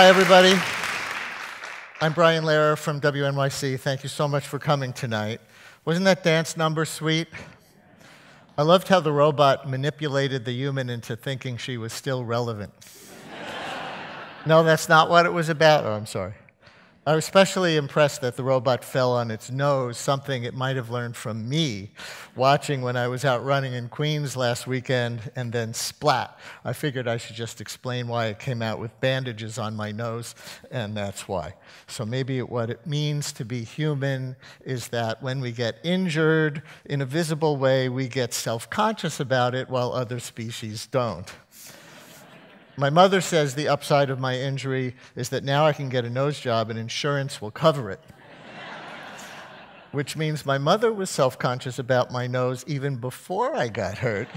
Hi, everybody. I'm Brian Lehrer from WNYC. Thank you so much for coming tonight. Wasn't that dance number sweet? I loved how the robot manipulated the human into thinking she was still relevant. no, that's not what it was about. Oh, I'm sorry. I was especially impressed that the robot fell on its nose, something it might have learned from me watching when I was out running in Queens last weekend, and then splat. I figured I should just explain why it came out with bandages on my nose, and that's why. So maybe what it means to be human is that when we get injured in a visible way, we get self conscious about it while other species don't. My mother says the upside of my injury is that now I can get a nose job and insurance will cover it. Which means my mother was self conscious about my nose even before I got hurt.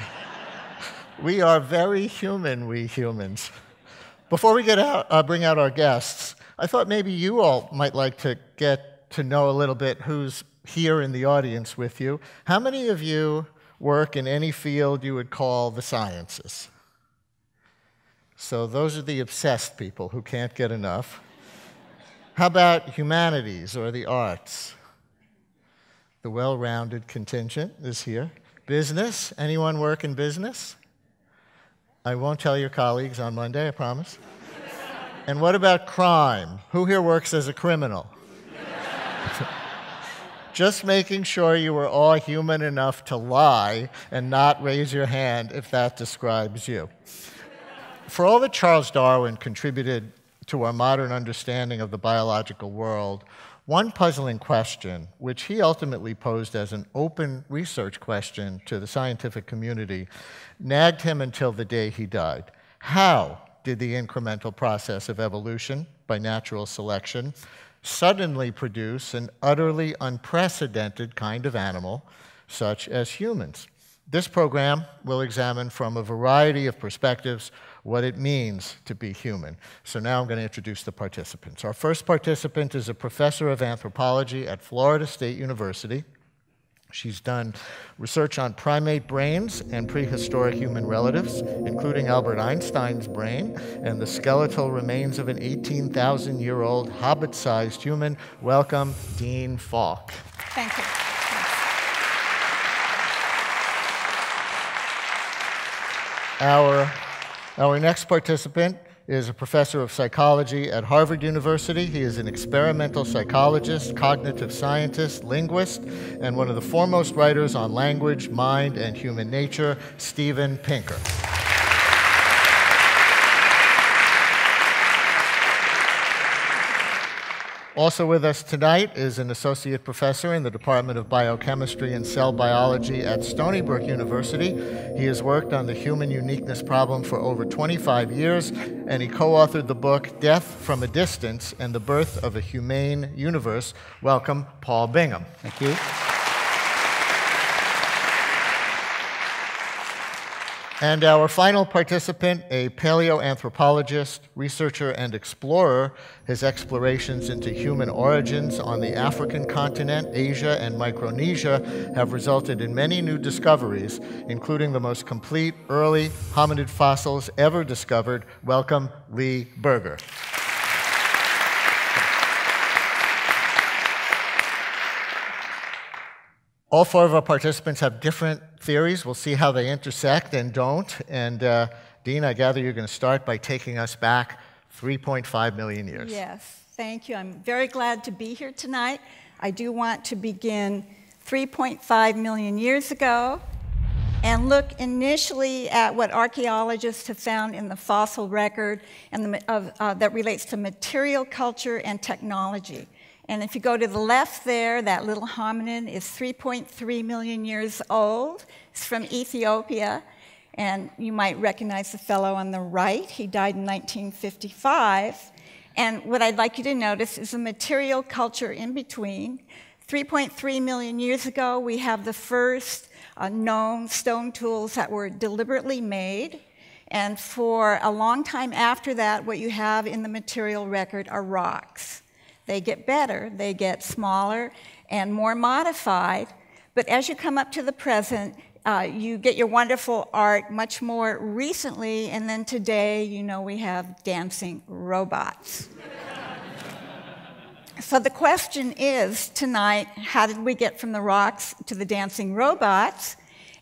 we are very human, we humans. Before we get out, uh, bring out our guests, I thought maybe you all might like to get to know a little bit who's here in the audience with you. How many of you work in any field you would call the sciences? So those are the obsessed people who can't get enough. How about humanities or the arts? The well rounded contingent is here. Business? Anyone work in business? I won't tell your colleagues on Monday, I promise. and what about crime? Who here works as a criminal? Just making sure you were all human enough to lie and not raise your hand if that describes you for all that Charles Darwin contributed to our modern understanding of the biological world, one puzzling question, which he ultimately posed as an open research question to the scientific community, nagged him until the day he died. How did the incremental process of evolution by natural selection suddenly produce an utterly unprecedented kind of animal, such as humans? This program will examine from a variety of perspectives what it means to be human. So now I'm going to introduce the participants. Our first participant is a professor of anthropology at Florida State University. She's done research on primate brains and prehistoric human relatives, including Albert Einstein's brain and the skeletal remains of an 18,000 year old hobbit sized human. Welcome, Dean Falk. Thank you. Our our next participant is a professor of psychology at Harvard University. He is an experimental psychologist, cognitive scientist, linguist, and one of the foremost writers on language, mind, and human nature, Steven Pinker. Also with us tonight is an associate professor in the Department of Biochemistry and Cell Biology at Stony Brook University. He has worked on the human uniqueness problem for over 25 years, and he co authored the book Death from a Distance and the Birth of a Humane Universe. Welcome, Paul Bingham. Thank you. And our final participant, a paleoanthropologist, researcher, and explorer, his explorations into human origins on the African continent, Asia, and Micronesia have resulted in many new discoveries, including the most complete early hominid fossils ever discovered. Welcome, Lee Berger. All four of our participants have different theories. We'll see how they intersect and don't. And uh, Dean, I gather you're going to start by taking us back 3.5 million years. Yes, thank you. I'm very glad to be here tonight. I do want to begin 3.5 million years ago and look initially at what archaeologists have found in the fossil record and the, uh, that relates to material culture and technology. And if you go to the left there, that little hominin is 3.3 million years old. It's from Ethiopia. And you might recognize the fellow on the right. He died in 1955. And what I'd like you to notice is the material culture in between. 3.3 million years ago, we have the first uh, known stone tools that were deliberately made. And for a long time after that, what you have in the material record are rocks. They get better, they get smaller and more modified. But as you come up to the present, uh, you get your wonderful art much more recently, and then today, you know, we have dancing robots. so the question is tonight how did we get from the rocks to the dancing robots?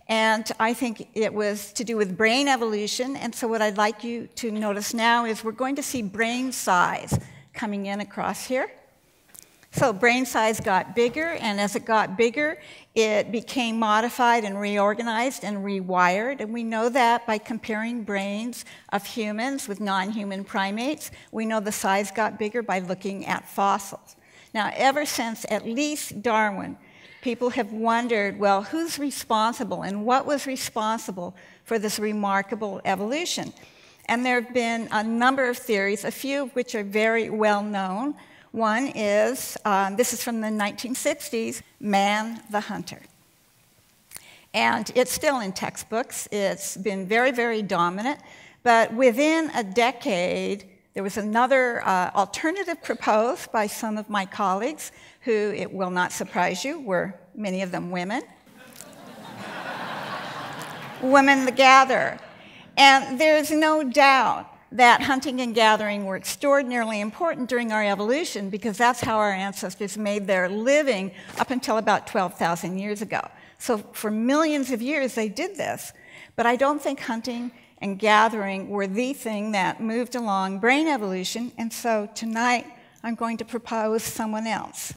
And I think it was to do with brain evolution. And so, what I'd like you to notice now is we're going to see brain size coming in across here. So brain size got bigger, and as it got bigger, it became modified and reorganized and rewired. And we know that by comparing brains of humans with non human primates. We know the size got bigger by looking at fossils. Now, ever since at least Darwin, people have wondered well, who's responsible and what was responsible for this remarkable evolution? And there have been a number of theories, a few of which are very well known. One is um, this is from the 1960s Man the Hunter. And it's still in textbooks, it's been very, very dominant. But within a decade, there was another uh, alternative proposed by some of my colleagues, who, it will not surprise you, were many of them women. women the Gatherer. And there's no doubt that hunting and gathering were extraordinarily important during our evolution because that's how our ancestors made their living up until about 12,000 years ago. So for millions of years they did this. But I don't think hunting and gathering were the thing that moved along brain evolution. And so tonight I'm going to propose someone else.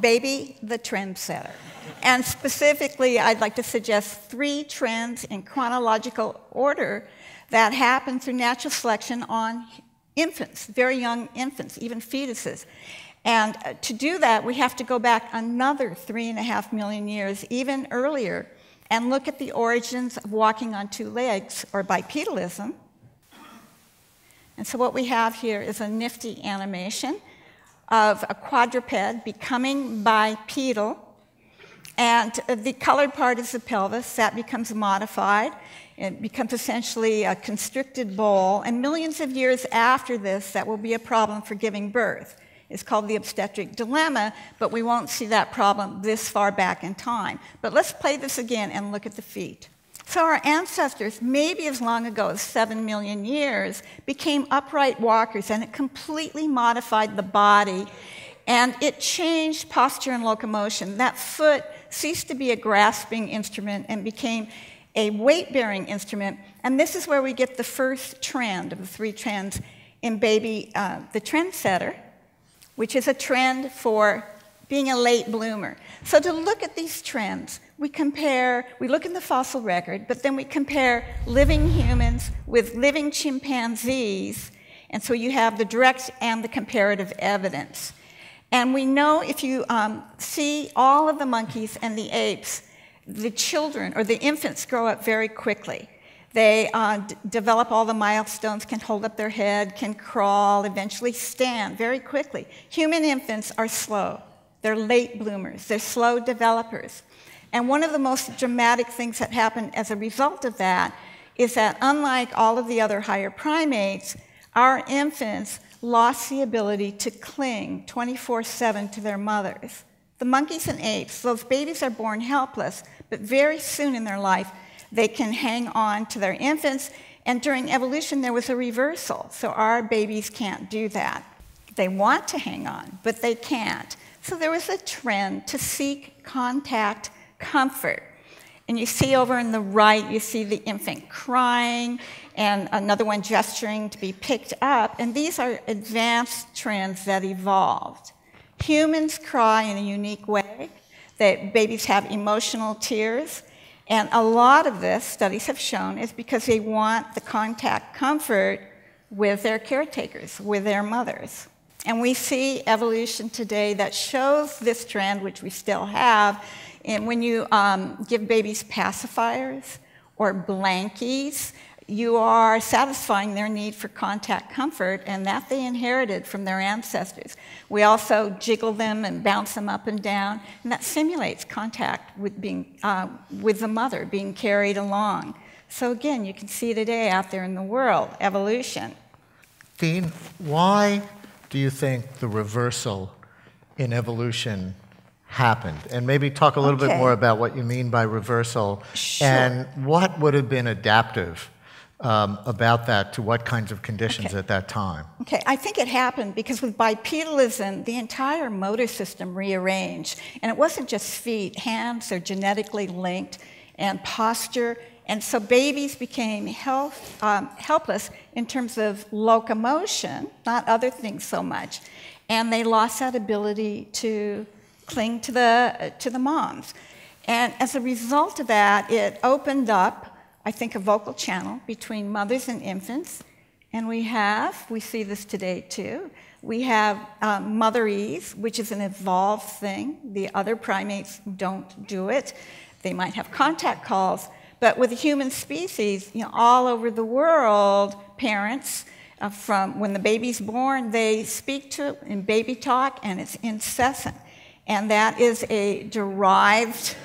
Baby the trendsetter. And specifically, I'd like to suggest three trends in chronological order that happen through natural selection on infants, very young infants, even fetuses. And uh, to do that, we have to go back another three and a half million years, even earlier, and look at the origins of walking on two legs, or bipedalism. And so, what we have here is a nifty animation of a quadruped becoming bipedal and the colored part is the pelvis. That becomes modified. It becomes essentially a constricted bowl. And millions of years after this, that will be a problem for giving birth. It's called the obstetric dilemma, but we won't see that problem this far back in time. But let's play this again and look at the feet. So, our ancestors, maybe as long ago as seven million years, became upright walkers, and it completely modified the body and it changed posture and locomotion. That foot ceased to be a grasping instrument and became a weight bearing instrument. And this is where we get the first trend of the three trends in baby, uh, the trendsetter, which is a trend for being a late bloomer. So to look at these trends, we compare, we look in the fossil record, but then we compare living humans with living chimpanzees. And so you have the direct and the comparative evidence. And we know if you um, see all of the monkeys and the apes, the children or the infants grow up very quickly. They uh, develop all the milestones, can hold up their head, can crawl, eventually stand very quickly. Human infants are slow. They're late bloomers, they're slow developers. And one of the most dramatic things that happened as a result of that is that, unlike all of the other higher primates, our infants lost the ability to cling 24 7 to their mothers. The monkeys and apes, those babies are born helpless, but very soon in their life, they can hang on to their infants. And during evolution, there was a reversal. So our babies can't do that. They want to hang on, but they can't. So there was a trend to seek contact comfort. And you see over in the right, you see the infant crying and another one gesturing to be picked up. And these are advanced trends that evolved. Humans cry in a unique way, that babies have emotional tears. And a lot of this, studies have shown, is because they want the contact comfort with their caretakers, with their mothers. And we see evolution today that shows this trend, which we still have. And when you um, give babies pacifiers or blankies, you are satisfying their need for contact comfort, and that they inherited from their ancestors. We also jiggle them and bounce them up and down, and that simulates contact with, being, uh, with the mother being carried along. So, again, you can see today out there in the world evolution. Dean, why do you think the reversal in evolution happened? And maybe talk a little okay. bit more about what you mean by reversal sure. and what would have been adaptive um, about that to what kinds of conditions okay. at that time? Okay, I think it happened because with bipedalism, the entire motor system rearranged. And it wasn't just feet, hands are genetically linked, and posture. And so babies became health, um, helpless in terms of locomotion, not other things so much. And they lost that ability to cling to the, to the moms. And as a result of that, it opened up I think, a vocal channel between mothers and infants. And we have, we see this today too, we have um, motherese, which is an evolved thing. The other primates don't do it. They might have contact calls, but with the human species, you know, all over the world, parents, uh, from when the baby's born, they speak to in baby talk, and it's incessant. And that is a derived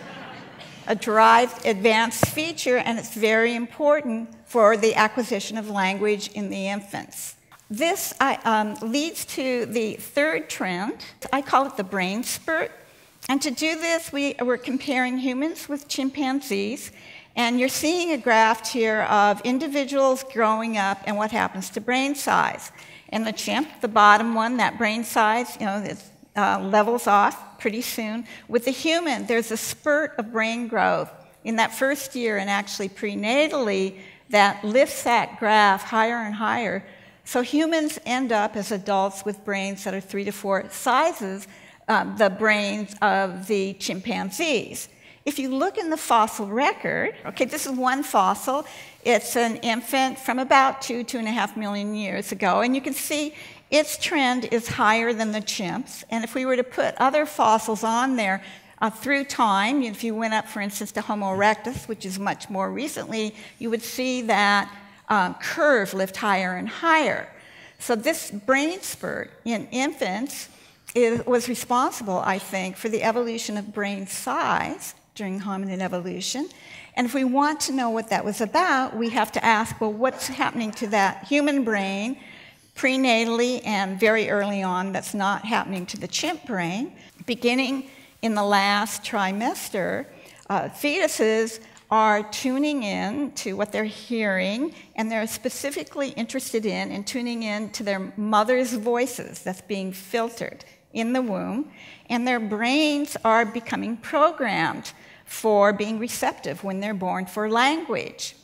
a derived advanced feature, and it's very important for the acquisition of language in the infants. This um, leads to the third trend. I call it the brain spurt. And to do this, we, we're comparing humans with chimpanzees. And you're seeing a graph here of individuals growing up and what happens to brain size. And the chimp, the bottom one, that brain size, you know, uh, levels off pretty soon. With the human, there's a spurt of brain growth in that first year and actually prenatally that lifts that graph higher and higher. So humans end up as adults with brains that are three to four sizes um, the brains of the chimpanzees. If you look in the fossil record, okay, this is one fossil. It's an infant from about two, two and a half million years ago, and you can see its trend is higher than the chimps. And if we were to put other fossils on there uh, through time, if you went up, for instance, to Homo erectus, which is much more recently, you would see that um, curve lift higher and higher. So this brain spurt in infants is, was responsible, I think, for the evolution of brain size during hominid evolution. And if we want to know what that was about, we have to ask, well, what's happening to that human brain prenatally and very early on that's not happening to the chimp brain. Beginning in the last trimester, uh, fetuses are tuning in to what they're hearing, and they're specifically interested in and tuning in to their mother's voices that's being filtered in the womb, and their brains are becoming programmed for being receptive when they're born for language.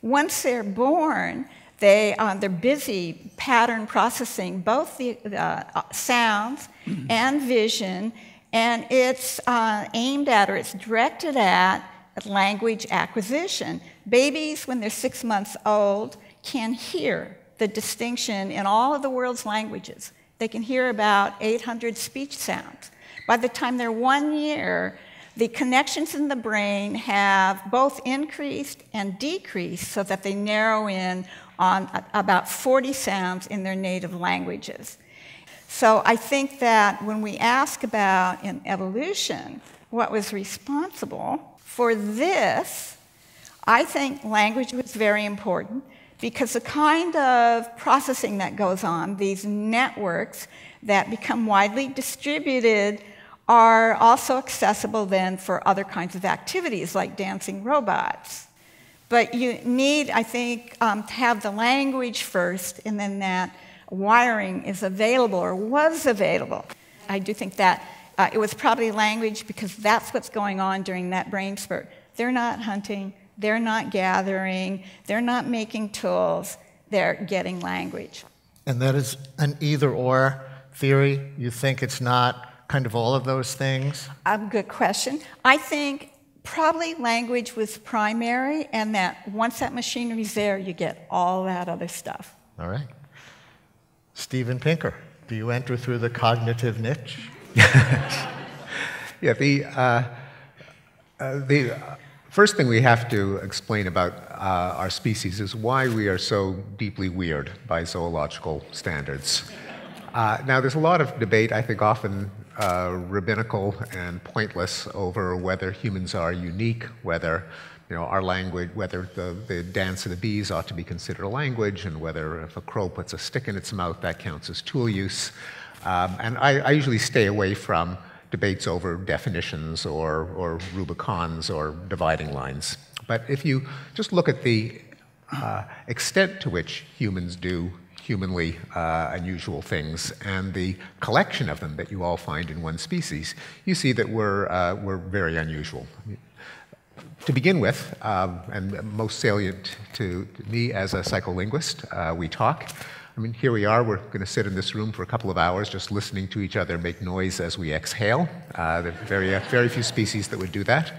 Once they're born, they, uh, they're busy pattern processing both the uh, sounds mm-hmm. and vision, and it's uh, aimed at or it's directed at language acquisition. Babies, when they're six months old, can hear the distinction in all of the world's languages. They can hear about 800 speech sounds. By the time they're one year, the connections in the brain have both increased and decreased so that they narrow in on about 40 sounds in their native languages. So I think that when we ask about in evolution what was responsible for this, I think language was very important because the kind of processing that goes on, these networks that become widely distributed, are also accessible then for other kinds of activities like dancing robots. But you need, I think, um, to have the language first, and then that wiring is available or was available. I do think that uh, it was probably language because that's what's going on during that brain spurt. They're not hunting, they're not gathering, they're not making tools, they're getting language. And that is an either or theory? You think it's not kind of all of those things? A good question. I think probably language was primary, and that once that machinery's there, you get all that other stuff. All right. Steven Pinker, do you enter through the cognitive niche? yeah, the, uh, uh, the first thing we have to explain about uh, our species is why we are so deeply weird by zoological standards. Uh, now, there's a lot of debate, I think, often uh, rabbinical and pointless over whether humans are unique, whether you know, our language, whether the, the dance of the bees ought to be considered a language, and whether if a crow puts a stick in its mouth, that counts as tool use. Um, and I, I, usually stay away from debates over definitions or, or Rubicons or dividing lines. But if you just look at the uh, extent to which humans do humanly uh, unusual things and the collection of them that you all find in one species, you see that we're, uh, we're very unusual. To begin with, um, and most salient to me as a psycholinguist, uh, we talk. I mean, here we are, we're going to sit in this room for a couple of hours just listening to each other make noise as we exhale. Uh, there are very, uh, very few species that would do that.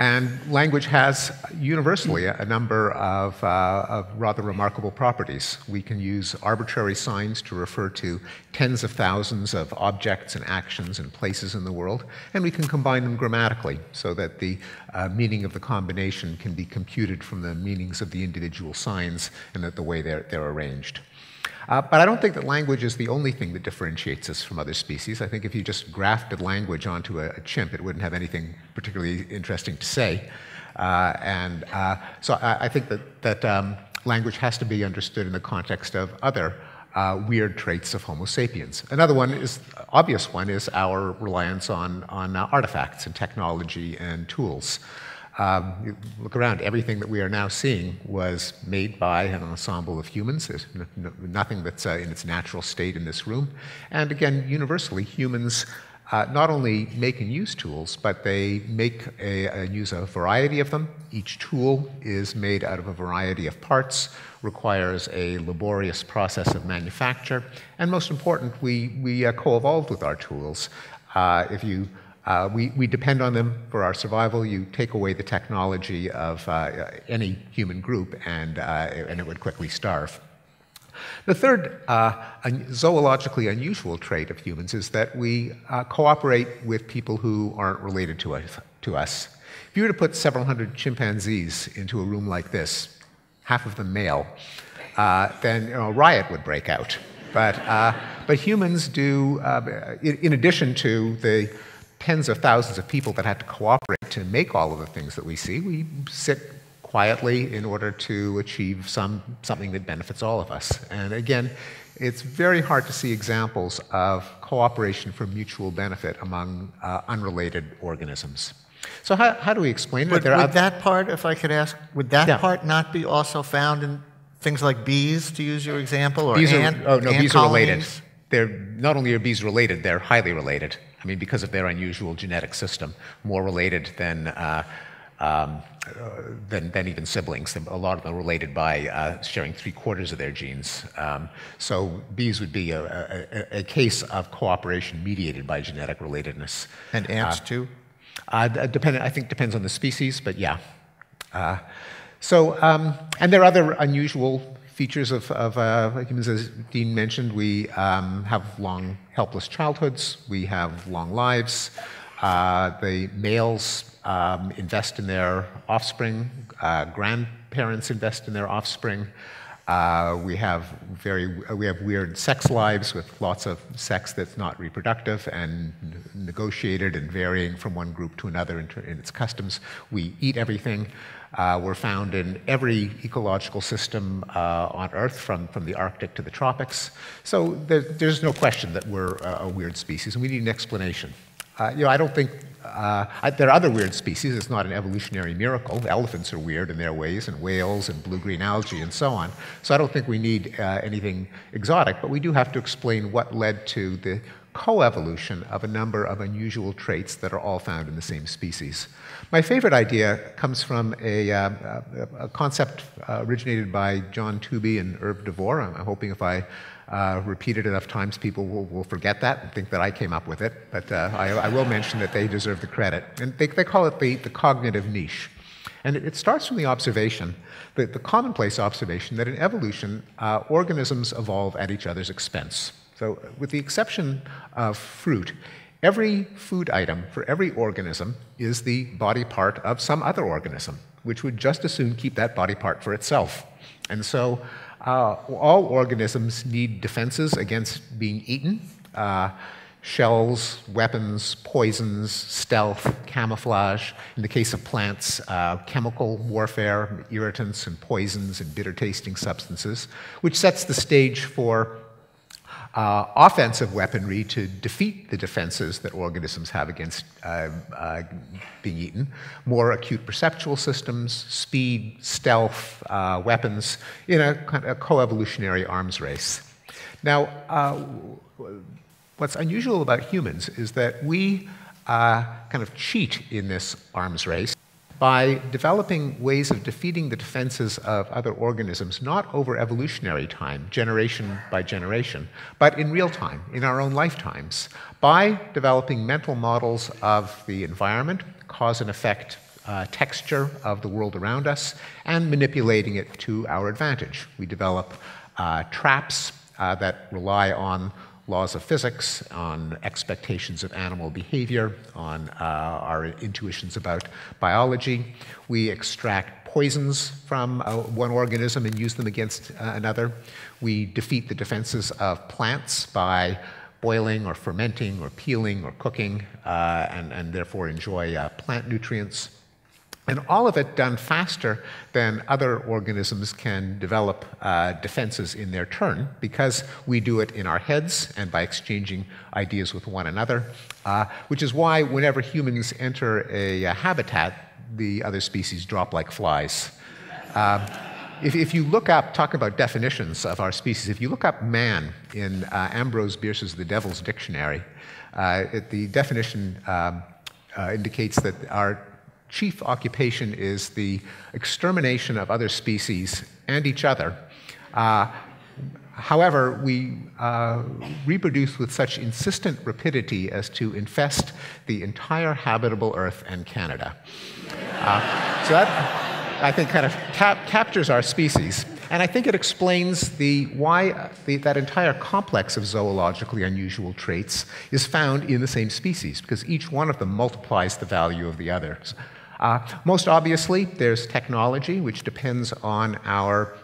And language has universally a number of, uh, of, rather remarkable properties. We can use arbitrary signs to refer to tens of thousands of objects and actions and places in the world, and we can combine them grammatically so that the uh, meaning of the combination can be computed from the meanings of the individual signs and that the way they're, they're arranged. Uh, but I don't think that language is the only thing that differentiates us from other species. I think if you just grafted language onto a, a chimp, it wouldn't have anything particularly interesting to say. Uh, and uh, so I, I, think that, that um, language has to be understood in the context of other uh, weird traits of Homo sapiens. Another one is, obvious one, is our reliance on, on uh, artifacts and technology and tools. Um, look around, everything that we are now seeing was made by an ensemble of humans. There's nothing that's uh, in its natural state in this room. And again, universally, humans uh, not only make and use tools, but they make a, and use a variety of them. Each tool is made out of a variety of parts, requires a laborious process of manufacture, and most important, we, we uh, co-evolved with our tools. Uh, if you uh, we, we depend on them for our survival. You take away the technology of uh, any human group, and, uh, and it would quickly starve. The third uh, zoologically unusual trait of humans is that we uh, cooperate with people who aren't related to us, to us. If you were to put several hundred chimpanzees into a room like this, half of them male, uh, then you know, a riot would break out. But, but humans do, in addition to the tens of thousands of people that had to cooperate to make all of the things that we see. We sit quietly in order to achieve some, something that benefits all of us. And again, it's very hard to see examples of cooperation for mutual benefit among uh, unrelated organisms. So how, how do we explain would, it? Would that part, if I could ask, would that yeah. part not be also found in things like bees, to use your example, or bees ant, are, oh, no, ant bees colonies? are related. They're, not only are bees related, they're highly related. I mean, because of their unusual genetic system, more related than, uh, um, uh, than, than, even siblings. A lot of them are related by uh, sharing three quarters of their genes. Um, so bees would be a, a, a, case of cooperation mediated by genetic relatedness. And ants uh, too? Uh, depend, I think depends on the species, but yeah. Uh, so, um, and there are other unusual features of, of uh, humans, as Dean mentioned, we um, have long, helpless childhoods, we have long lives. Uh, the males um, invest in their offspring, uh, grandparents invest in their offspring. Uh, we have very we have weird sex lives with lots of sex that's not reproductive and negotiated and varying from one group to another in, in its customs. We eat everything. Uh, we're found in every ecological system uh, on Earth, from, from the Arctic to the tropics. So there, there's no question that we're a weird species, and we need an explanation. Uh, you know, I don't think uh, there are other weird species. It's not an evolutionary miracle. Elephants are weird in their ways, and whales, and blue-green algae, and so on. So I don't think we need uh, anything exotic, but we do have to explain what led to the coevolution of a number of unusual traits that are all found in the same species. My favorite idea comes from a, uh, a concept uh, originated by John Tooby and Irv DeVore. I'm hoping if I uh, repeat it enough times, people will, will, forget that and think that I came up with it. But uh, I, I, will mention that they deserve the credit. And they, they call it the, the cognitive niche. And it, starts from the observation, the, the commonplace observation, that in evolution, uh, organisms evolve at each other's expense. So, with the exception of fruit, every food item for every organism is the body part of some other organism, which would just as soon keep that body part for itself. And so, uh, all organisms need defenses against being eaten. Uh, shells, weapons, poisons, stealth, camouflage. In the case of plants, uh, chemical warfare, irritants and poisons and bitter tasting substances, which sets the stage for uh, offensive weaponry to defeat the defenses that organisms have against uh, uh, being eaten, more acute perceptual systems, speed, stealth, uh, weapons, in a, kind of coevolutionary arms race. Now, uh, what's unusual about humans is that we uh, kind of cheat in this arms race by developing ways of defeating the defenses of other organisms, not over evolutionary time, generation by generation, but in real time, in our own lifetimes, by developing mental models of the environment, cause and effect uh, texture of the world around us, and manipulating it to our advantage. We develop uh, traps uh, that rely on laws of physics, on expectations of animal behavior, on uh, our intuitions about biology. We extract poisons from uh, one organism and use them against uh, another. We defeat the defenses of plants by boiling or fermenting or peeling or cooking, uh, and, and therefore enjoy uh, plant nutrients. And all of it done faster than other organisms can develop uh, defenses in their turn because we do it in our heads and by exchanging ideas with one another, uh, which is why whenever humans enter a, a, habitat, the other species drop like flies. Uh, if, if, you look up, talking about definitions of our species, if you look up man in uh, Ambrose Bierce's The Devil's Dictionary, uh, it, the definition um, uh, indicates that our chief occupation is the extermination of other species and each other. Uh, however, we uh, reproduce with such insistent rapidity as to infest the entire habitable Earth and Canada. Uh, so that, I think, kind of cap- captures our species. And I think it explains the, why the, that entire complex of zoologically unusual traits is found in the same species, because each one of them multiplies the value of the others. Uh, most obviously, there's technology, which depends on our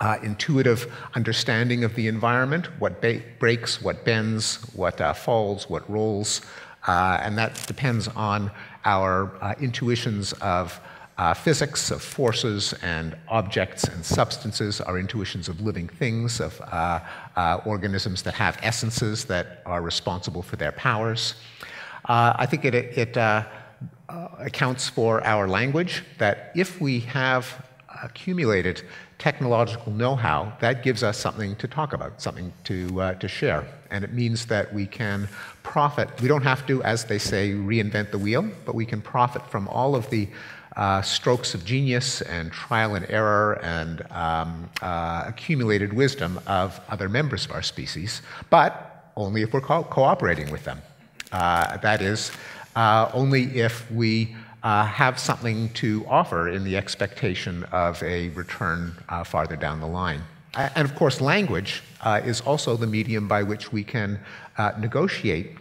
uh, intuitive understanding of the environment, what breaks, what bends, what uh, falls, what rolls, uh, and that depends on our uh, intuitions of uh, physics, of forces and objects and substances, our intuitions of living things, of organisms that have essences that are responsible for their powers. I think it, it uh, accounts for our language, that if we have accumulated technological know-how, that gives us something to talk about, something to, uh, to share. And it means that we can profit. We don't have to, as they say, reinvent the wheel, but we can profit from all of the uh, strokes of genius and trial and error and um, uh, accumulated wisdom of other members of our species, but only if we're co- cooperating with them. Uh, that is, uh, only if we uh, have something to offer in the expectation of a return uh, farther down the line. And of course, language uh, is also the medium by which we can uh, negotiate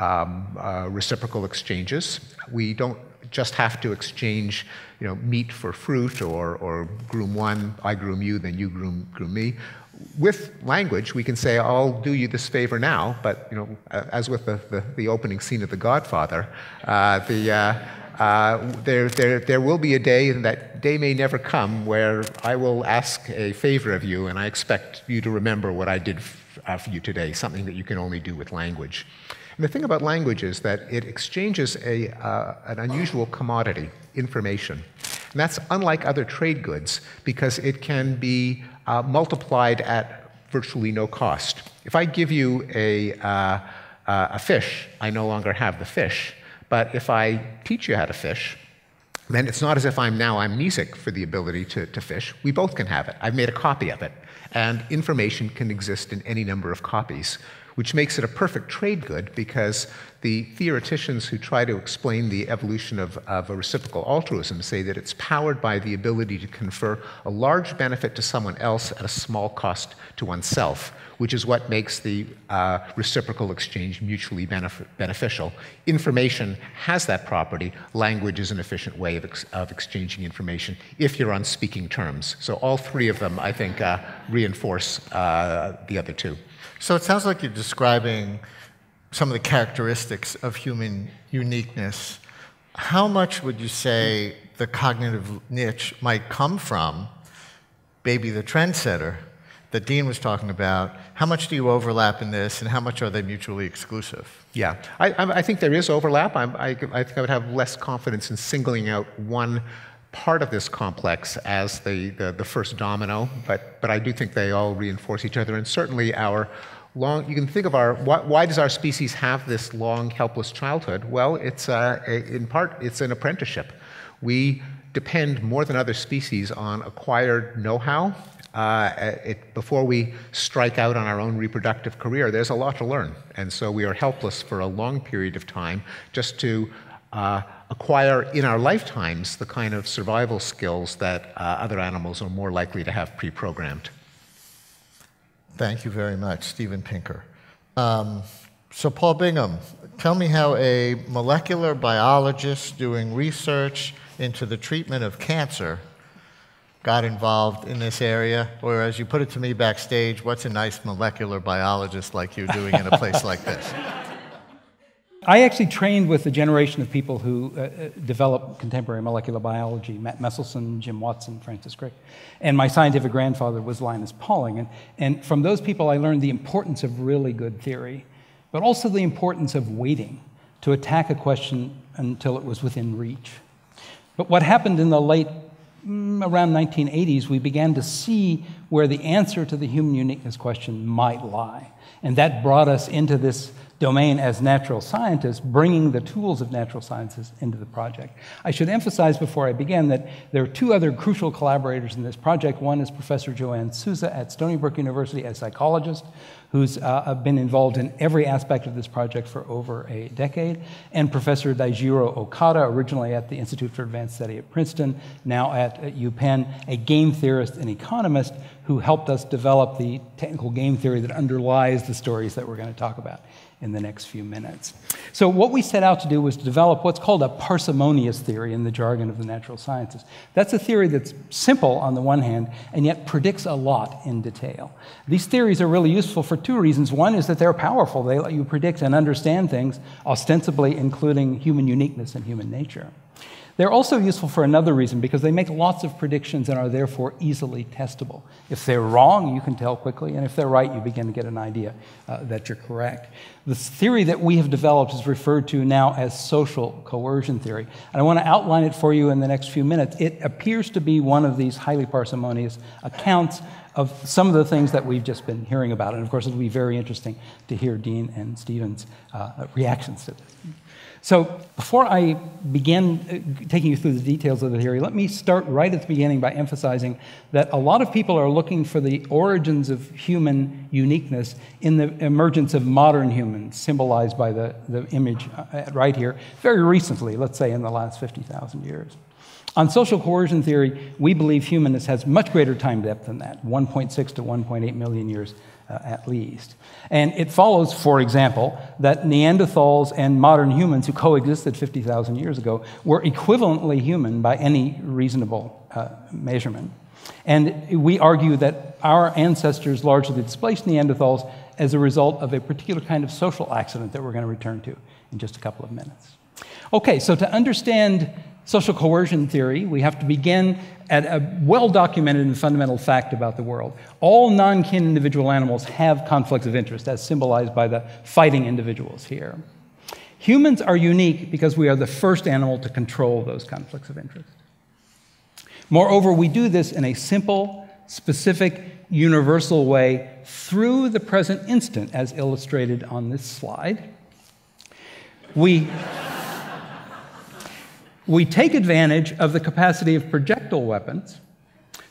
um, uh, reciprocal exchanges. We don't just have to exchange you know, meat for fruit or, or groom one, I groom you, then you groom, groom me with language, we can say, I'll do you this favor now, but you know, as with the, the, the opening scene of The Godfather, uh, the, uh, uh, there, there, there will be a day, and that day may never come, where I will ask a favor of you, and I expect you to remember what I did uh, for you today, something that you can only do with language. And the thing about language is that it exchanges a, uh, an unusual commodity, information. And that's unlike other trade goods because it can be uh, multiplied at virtually no cost. If I give you a, uh, uh, a fish, I no longer have the fish. But if I teach you how to fish, then it's not as if I'm now amnesic for the ability to, to fish. We both can have it. I've made a copy of it. And information can exist in any number of copies which makes it a perfect trade good because the theoreticians who try to explain the evolution of, of a reciprocal altruism say that it's powered by the ability to confer a large benefit to someone else at a small cost to oneself, which is what makes the uh, reciprocal exchange mutually benef- beneficial. Information has that property. Language is an efficient way of, ex- of, exchanging information if you're on speaking terms. So all three of them, I think, uh, reinforce uh, the other two. So it sounds like you're describing some of the characteristics of human uniqueness. How much would you say the cognitive niche might come from Baby the Trendsetter? that Dean was talking about. How much do you overlap in this, and how much are they mutually exclusive? Yeah, I, I think there is overlap. I, I, I think I would have less confidence in singling out one part of this complex as the, the, the, first domino, but, but I do think they all reinforce each other. And certainly our long, you can think of our, why, why does our species have this long, helpless childhood? Well, it's uh, in part, it's an apprenticeship. We depend more than other species on acquired know-how. Uh, before we strike out on our own reproductive career, there's a lot to learn. And so we are helpless for a long period of time just to uh, acquire in our lifetimes the kind of survival skills that uh, other animals are more likely to have pre programmed. Thank you very much, Steven Pinker. Um, so, Paul Bingham, tell me how a molecular biologist doing research into the treatment of cancer got involved in this area, or as you put it to me backstage, what's a nice molecular biologist like you doing in a place like this? I actually trained with a generation of people who uh, uh, developed contemporary molecular biology Matt Meselson, Jim Watson, Francis Crick. And my scientific grandfather was Linus Pauling. And, and from those people, I learned the importance of really good theory, but also the importance of waiting to attack a question until it was within reach. But what happened in the late, mm, around 1980s, we began to see where the answer to the human uniqueness question might lie. And that brought us into this domain as natural scientists, bringing the tools of natural sciences into the project. I should emphasize before I begin that there are two other crucial collaborators in this project. One is Professor Joanne Souza at Stony Brook University, a psychologist who's uh, been involved in every aspect of this project for over a decade, and Professor Daijiro Okada, originally at the Institute for Advanced Study at Princeton, now at, at UPenn, a game theorist and economist who helped us develop the technical game theory that underlies the stories that we're going to talk about in the next few minutes. So, what we set out to do was to develop what's called a parsimonious theory in the jargon of the natural sciences. That's a theory that's simple on the one hand, and yet predicts a lot in detail. These theories are really useful for two reasons. One is that they're powerful, they let you predict and understand things, ostensibly including human uniqueness and human nature. They're also useful for another reason because they make lots of predictions and are therefore easily testable. If they're wrong, you can tell quickly, and if they're right, you begin to get an idea uh, that you're correct. The theory that we have developed is referred to now as social coercion theory. And I want to outline it for you in the next few minutes. It appears to be one of these highly parsimonious accounts of some of the things that we've just been hearing about. And of course, it'll be very interesting to hear Dean and Steven's uh, reactions to this. So, before I begin uh, taking you through the details of the theory, let me start right at the beginning by emphasizing that a lot of people are looking for the origins of human uniqueness in the emergence of modern humans, symbolized by the, the image uh, right here, very recently, let's say in the last 50,000 years. On social coercion theory, we believe humanness has much greater time depth than that 1.6 to 1.8 million years uh, at least. And it follows, for example, that Neanderthals and modern humans who coexisted 50,000 years ago were equivalently human by any reasonable uh, measurement. And we argue that our ancestors largely displaced Neanderthals as a result of a particular kind of social accident that we're going to return to in just a couple of minutes. Okay, so to understand social coercion theory, we have to begin at a well documented and fundamental fact about the world. All non kin individual animals have conflicts of interest, as symbolized by the fighting individuals here. Humans are unique because we are the first animal to control those conflicts of interest. Moreover, we do this in a simple, specific, universal way through the present instant, as illustrated on this slide. We we take advantage of the capacity of projectile weapons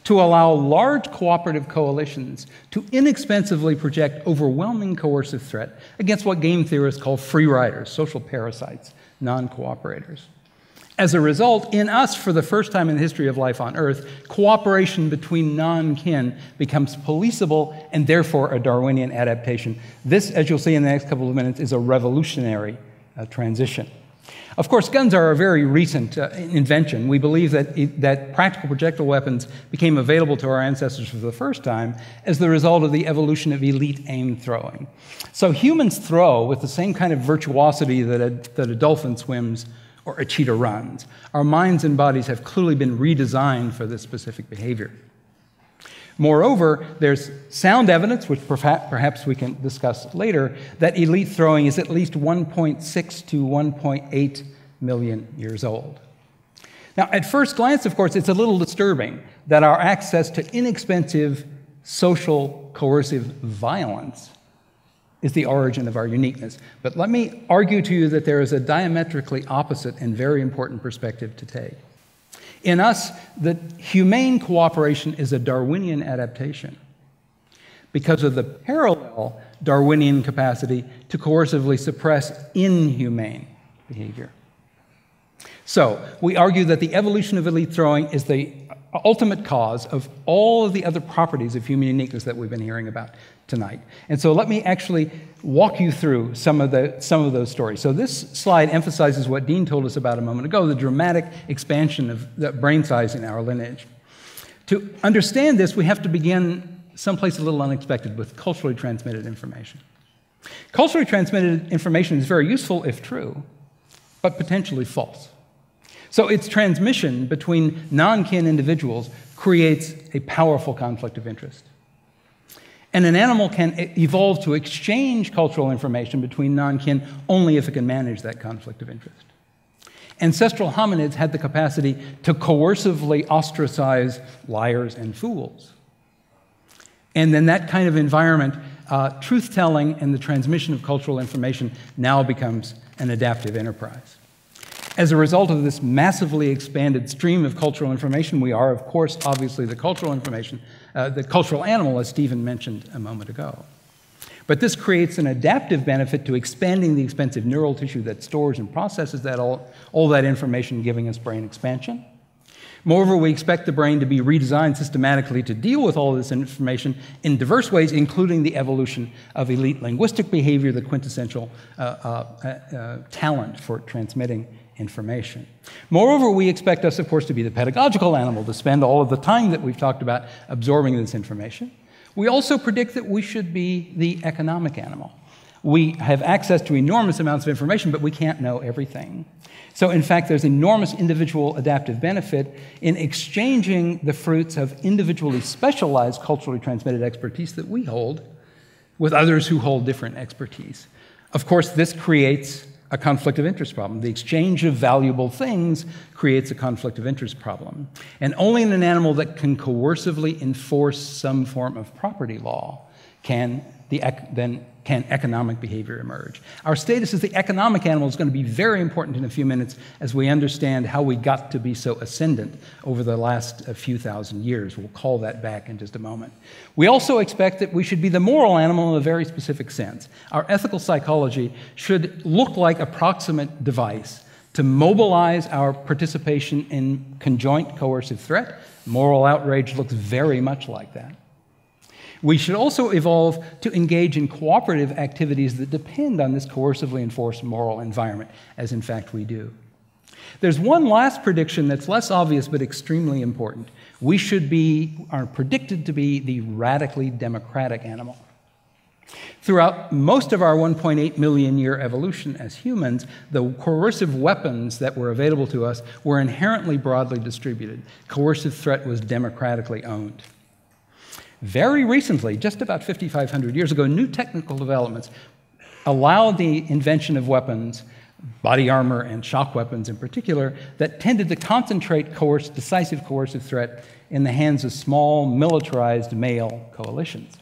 to allow large cooperative coalitions to inexpensively project overwhelming coercive threat against what game theorists call free riders, social parasites, non cooperators. As a result, in us, for the first time in the history of life on Earth, cooperation between non kin becomes policeable and therefore a Darwinian adaptation. This, as you'll see in the next couple of minutes, is a revolutionary uh, transition. Of course, guns are a very recent uh, invention. We believe that, it, that practical projectile weapons became available to our ancestors for the first time as the result of the evolution of elite aim throwing. So humans throw with the same kind of virtuosity that a, that a dolphin swims or a cheetah runs. Our minds and bodies have clearly been redesigned for this specific behavior. Moreover, there's sound evidence, which perhaps we can discuss later, that elite throwing is at least 1.6 to 1.8 million years old. Now, at first glance, of course, it's a little disturbing that our access to inexpensive social coercive violence is the origin of our uniqueness. But let me argue to you that there is a diametrically opposite and very important perspective to take. In us, the humane cooperation is a Darwinian adaptation because of the parallel Darwinian capacity to coercively suppress inhumane behavior. So, we argue that the evolution of elite throwing is the ultimate cause of all of the other properties of human uniqueness that we've been hearing about tonight. And so let me actually walk you through some of, the, some of those stories. So this slide emphasizes what Dean told us about a moment ago, the dramatic expansion of the brain size in our lineage. To understand this, we have to begin someplace a little unexpected with culturally transmitted information. Culturally transmitted information is very useful if true, but potentially false. So its transmission between non kin individuals creates a powerful conflict of interest. And an animal can evolve to exchange cultural information between non kin only if it can manage that conflict of interest. Ancestral hominids had the capacity to coercively ostracize liars and fools. And then that kind of environment, uh, truth telling and the transmission of cultural information now becomes an adaptive enterprise. As a result of this massively expanded stream of cultural information, we are, of course, obviously the cultural information, uh, the cultural animal, as Steven mentioned a moment ago. But this creates an adaptive benefit to expanding the expensive neural tissue that stores and processes that all, all that information, giving us brain expansion. Moreover, we expect the brain to be redesigned systematically to deal with all this information in diverse ways, including the evolution of elite linguistic behavior, the quintessential uh, uh, uh, uh talent for transmitting information. Moreover, we expect us, of course, to be the pedagogical animal, to spend all of the time that we've talked about absorbing this information. We also predict that we should be the economic animal. We have access to enormous amounts of information, but we can't know everything. So, in fact, there's enormous individual adaptive benefit in exchanging the fruits of individually specialized culturally transmitted expertise that we hold with others who hold different expertise. Of course, this creates a conflict of interest problem. The exchange of valuable things creates a conflict of interest problem. And only in an animal that can coercively enforce some form of property law can the then can economic behavior emerge. Our status as the economic animal is going to be very important in a few minutes as we understand how we got to be so ascendant over the last uh, few thousand years. We'll call that back in just a moment. We also expect that we should be the moral animal in a very specific sense. Our ethical psychology should look like a proximate device to mobilize our participation in conjoint coercive threat. Moral outrage looks very much like that. We should also evolve to engage in cooperative activities that depend on this coercively enforced moral environment, as in fact we do. There's one last prediction that's less obvious but extremely important. We should be, are predicted to be the radically democratic animal. Throughout most of our 1.8 million year evolution as humans, the coercive weapons that were available to us were inherently broadly distributed. Coercive threat was democratically owned. Very recently, just about 5,500 years ago, new technical developments allowed the invention of weapons, body armor and shock weapons in particular, that tended to concentrate coerce, decisive coercive threat in the hands of small, militarized male coalitions,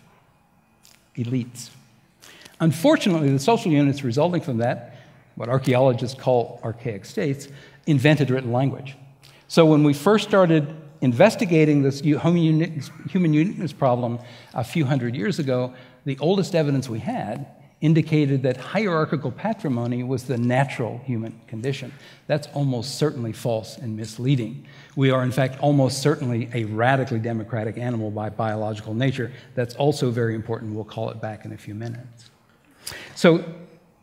elites. Unfortunately, the social units resulting from that, what archaeologists call archaic states, invented written language. So when we first started investigating this human uniqueness problem a few hundred years ago, the oldest evidence we had indicated that hierarchical patrimony was the natural human condition. That's almost certainly false and misleading. We are, in fact, almost certainly a radically democratic animal by biological nature. That's also very important. We'll call it back in a few minutes. So,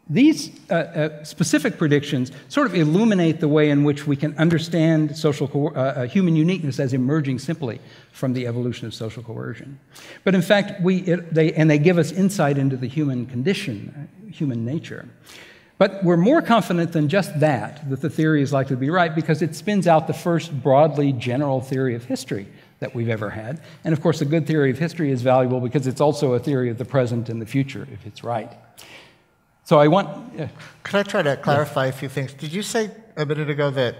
these uh, uh, specific predictions sort of illuminate the way in which we can understand social uh, uh, human uniqueness as emerging simply from the evolution of social coercion. But in fact, we, it, they, and they give us insight into the human condition, uh, human nature. But we're more confident than just that, that the theory is likely to be right, because it spins out the first broadly general theory of history that we've ever had. And of course, a good theory of history is valuable because it's also a theory of the present and the future if it's right. So I want. Uh, Could I try to clarify a few things? Did you say a minute ago that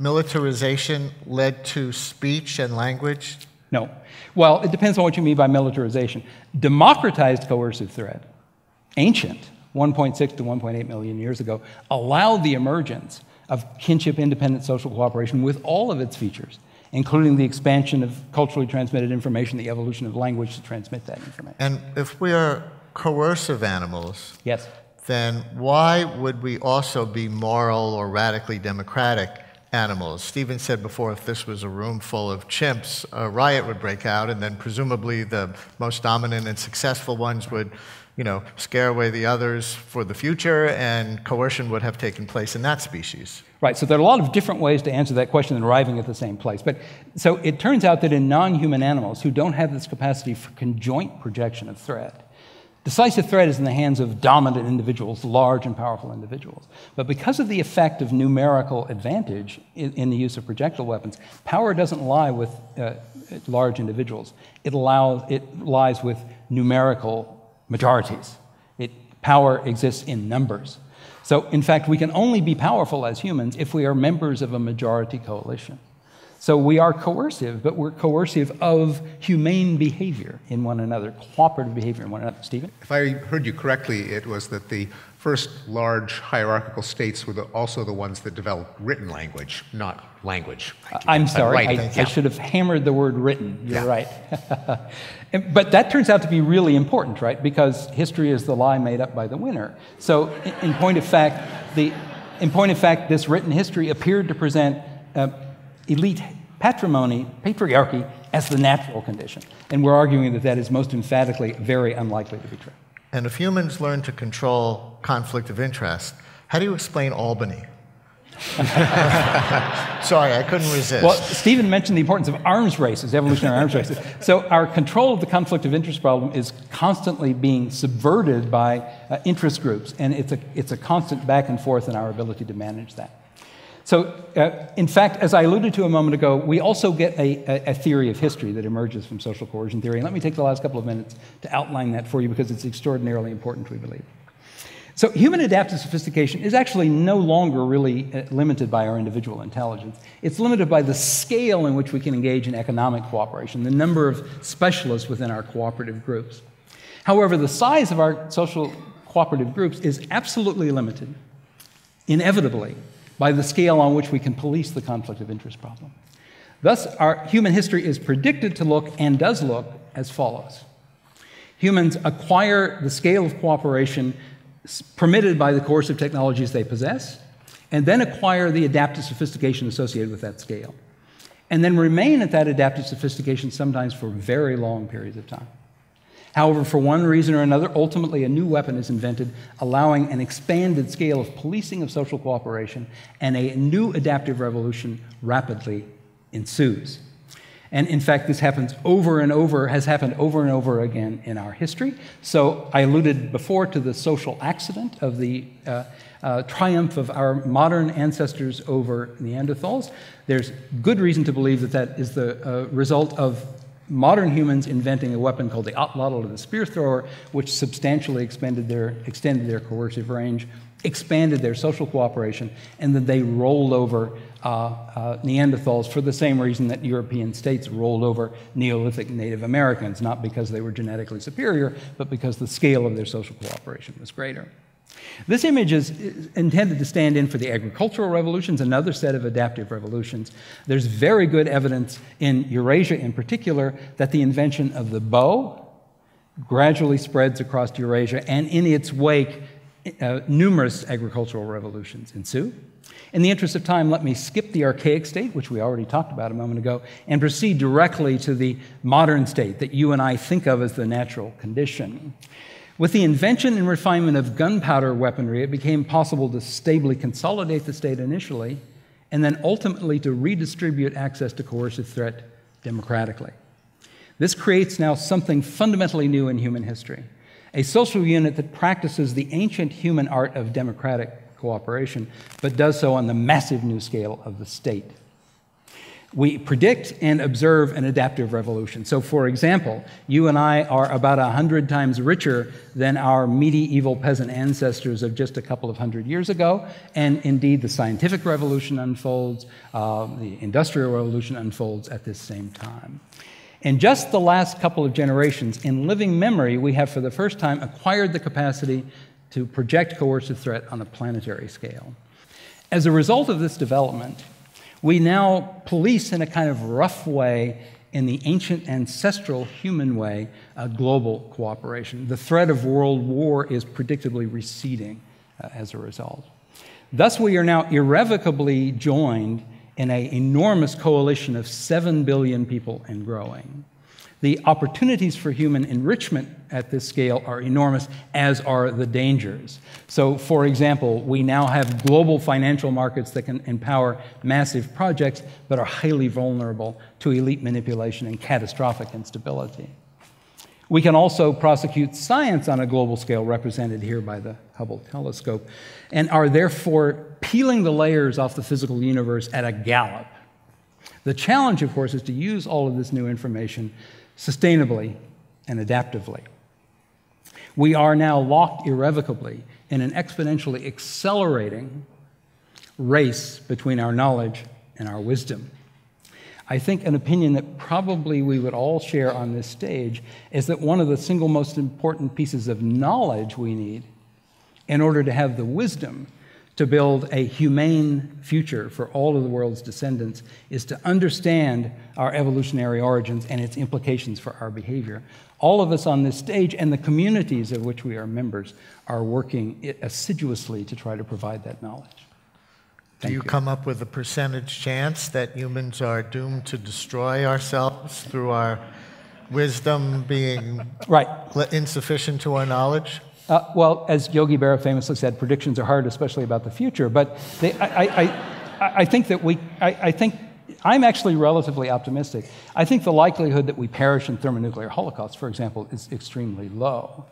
militarization led to speech and language? No. Well, it depends on what you mean by militarization. Democratized coercive threat, ancient, 1.6 to 1.8 million years ago, allowed the emergence of kinship independent social cooperation with all of its features, including the expansion of culturally transmitted information, the evolution of language to transmit that information. And if we are coercive animals, yes. then why would we also be moral or radically democratic animals? Steven said before if this was a room full of chimps, a riot would break out, and then presumably the most dominant and successful ones would you know, scare away the others for the future, and coercion would have taken place in that species. Right, so there are a lot of different ways to answer that question and arriving at the same place. But so it turns out that in non human animals who don't have this capacity for conjoint projection of threat, decisive threat is in the hands of dominant individuals, large and powerful individuals. But because of the effect of numerical advantage in, in the use of projectile weapons, power doesn't lie with uh, large individuals, it, allows, it lies with numerical majorities. It, power exists in numbers. So, in fact, we can only be powerful as humans if we are members of a majority coalition. So we are coercive, but we're coercive of humane behavior in one another, cooperative behavior in one another. Steven? If I heard you correctly, it was that the first large hierarchical states were the, also the ones that developed written language, not language. I'm sorry, I, I, should have hammered the word written. You're yeah. right. but that turns out to be really important, right? Because history is the lie made up by the winner. So, in, in point of fact, the, in point of fact, this written history appeared to present uh, elite patrimony, patriarchy, as the natural condition. And we're arguing that that is most emphatically very unlikely to be true. And if humans learn to control conflict of interest, how do you explain Albany? Sorry, I couldn't resist. Well, Steven mentioned the importance of arms races, evolutionary arms races. So, our control of the conflict of interest problem is constantly being subverted by uh, interest groups, and it's a, it's a constant back and forth in our ability to manage that. So, uh, in fact, as I alluded to a moment ago, we also get a, a, theory of history that emerges from social coercion theory. And let me take the last couple of minutes to outline that for you because it's extraordinarily important, we believe. So, human adaptive sophistication is actually no longer really uh, limited by our individual intelligence. It's limited by the scale in which we can engage in economic cooperation, the number of specialists within our cooperative groups. However, the size of our social cooperative groups is absolutely limited, inevitably, by the scale on which we can police the conflict of interest problem. Thus, our human history is predicted to look and does look as follows. Humans acquire the scale of cooperation permitted by the coercive technologies they possess, and then acquire the adaptive sophistication associated with that scale, and then remain at that adaptive sophistication sometimes for very long periods of time. However, for one reason or another, ultimately a new weapon is invented, allowing an expanded scale of policing of social cooperation, and a new adaptive revolution rapidly ensues. And in fact, this happens over and over, has happened over and over again in our history. So I alluded before to the social accident of the uh, uh, triumph of our modern ancestors over Neanderthals. There's good reason to believe that that is the uh, result of modern humans inventing a weapon called the atlatl, or the spear thrower, which substantially expanded their, extended their coercive range, expanded their social cooperation, and then they rolled over uh, uh, Neanderthals for the same reason that European states rolled over Neolithic Native Americans, not because they were genetically superior, but because the scale of their social cooperation was greater. This image is intended to stand in for the agricultural revolutions, another set of adaptive revolutions. There's very good evidence in Eurasia, in particular, that the invention of the bow gradually spreads across Eurasia, and in its wake, uh, numerous agricultural revolutions ensue. In the interest of time, let me skip the archaic state, which we already talked about a moment ago, and proceed directly to the modern state that you and I think of as the natural condition. With the invention and refinement of gunpowder weaponry, it became possible to stably consolidate the state initially and then ultimately to redistribute access to coercive threat democratically. This creates now something fundamentally new in human history a social unit that practices the ancient human art of democratic cooperation, but does so on the massive new scale of the state. We predict and observe an adaptive revolution. So, for example, you and I are about 100 times richer than our medieval peasant ancestors of just a couple of hundred years ago. And indeed, the scientific revolution unfolds, uh, the industrial revolution unfolds at this same time. In just the last couple of generations, in living memory, we have for the first time acquired the capacity to project coercive threat on a planetary scale. As a result of this development, we now police in a kind of rough way, in the ancient ancestral human way, global cooperation. The threat of world war is predictably receding uh, as a result. Thus, we are now irrevocably joined in an enormous coalition of 7 billion people and growing. The opportunities for human enrichment at this scale are enormous, as are the dangers. So, for example, we now have global financial markets that can empower massive projects, but are highly vulnerable to elite manipulation and catastrophic instability. We can also prosecute science on a global scale, represented here by the Hubble telescope, and are therefore peeling the layers off the physical universe at a gallop. The challenge, of course, is to use all of this new information sustainably and adaptively. We are now locked irrevocably in an exponentially accelerating race between our knowledge and our wisdom. I think an opinion that probably we would all share on this stage is that one of the single most important pieces of knowledge we need in order to have the wisdom to build a humane future for all of the world's descendants is to understand our evolutionary origins and its implications for our behavior. All of us on this stage and the communities of which we are members are working assiduously to try to provide that knowledge. Thank Do you, you come up with a percentage chance that humans are doomed to destroy ourselves through our wisdom being right. insufficient to our knowledge? Uh, well, as Yogi Berra famously said, predictions are hard, especially about the future. But they, I, I, I, think that we, I, I think I'm actually relatively optimistic. I think the likelihood that we perish in thermonuclear holocausts, for example, is extremely low.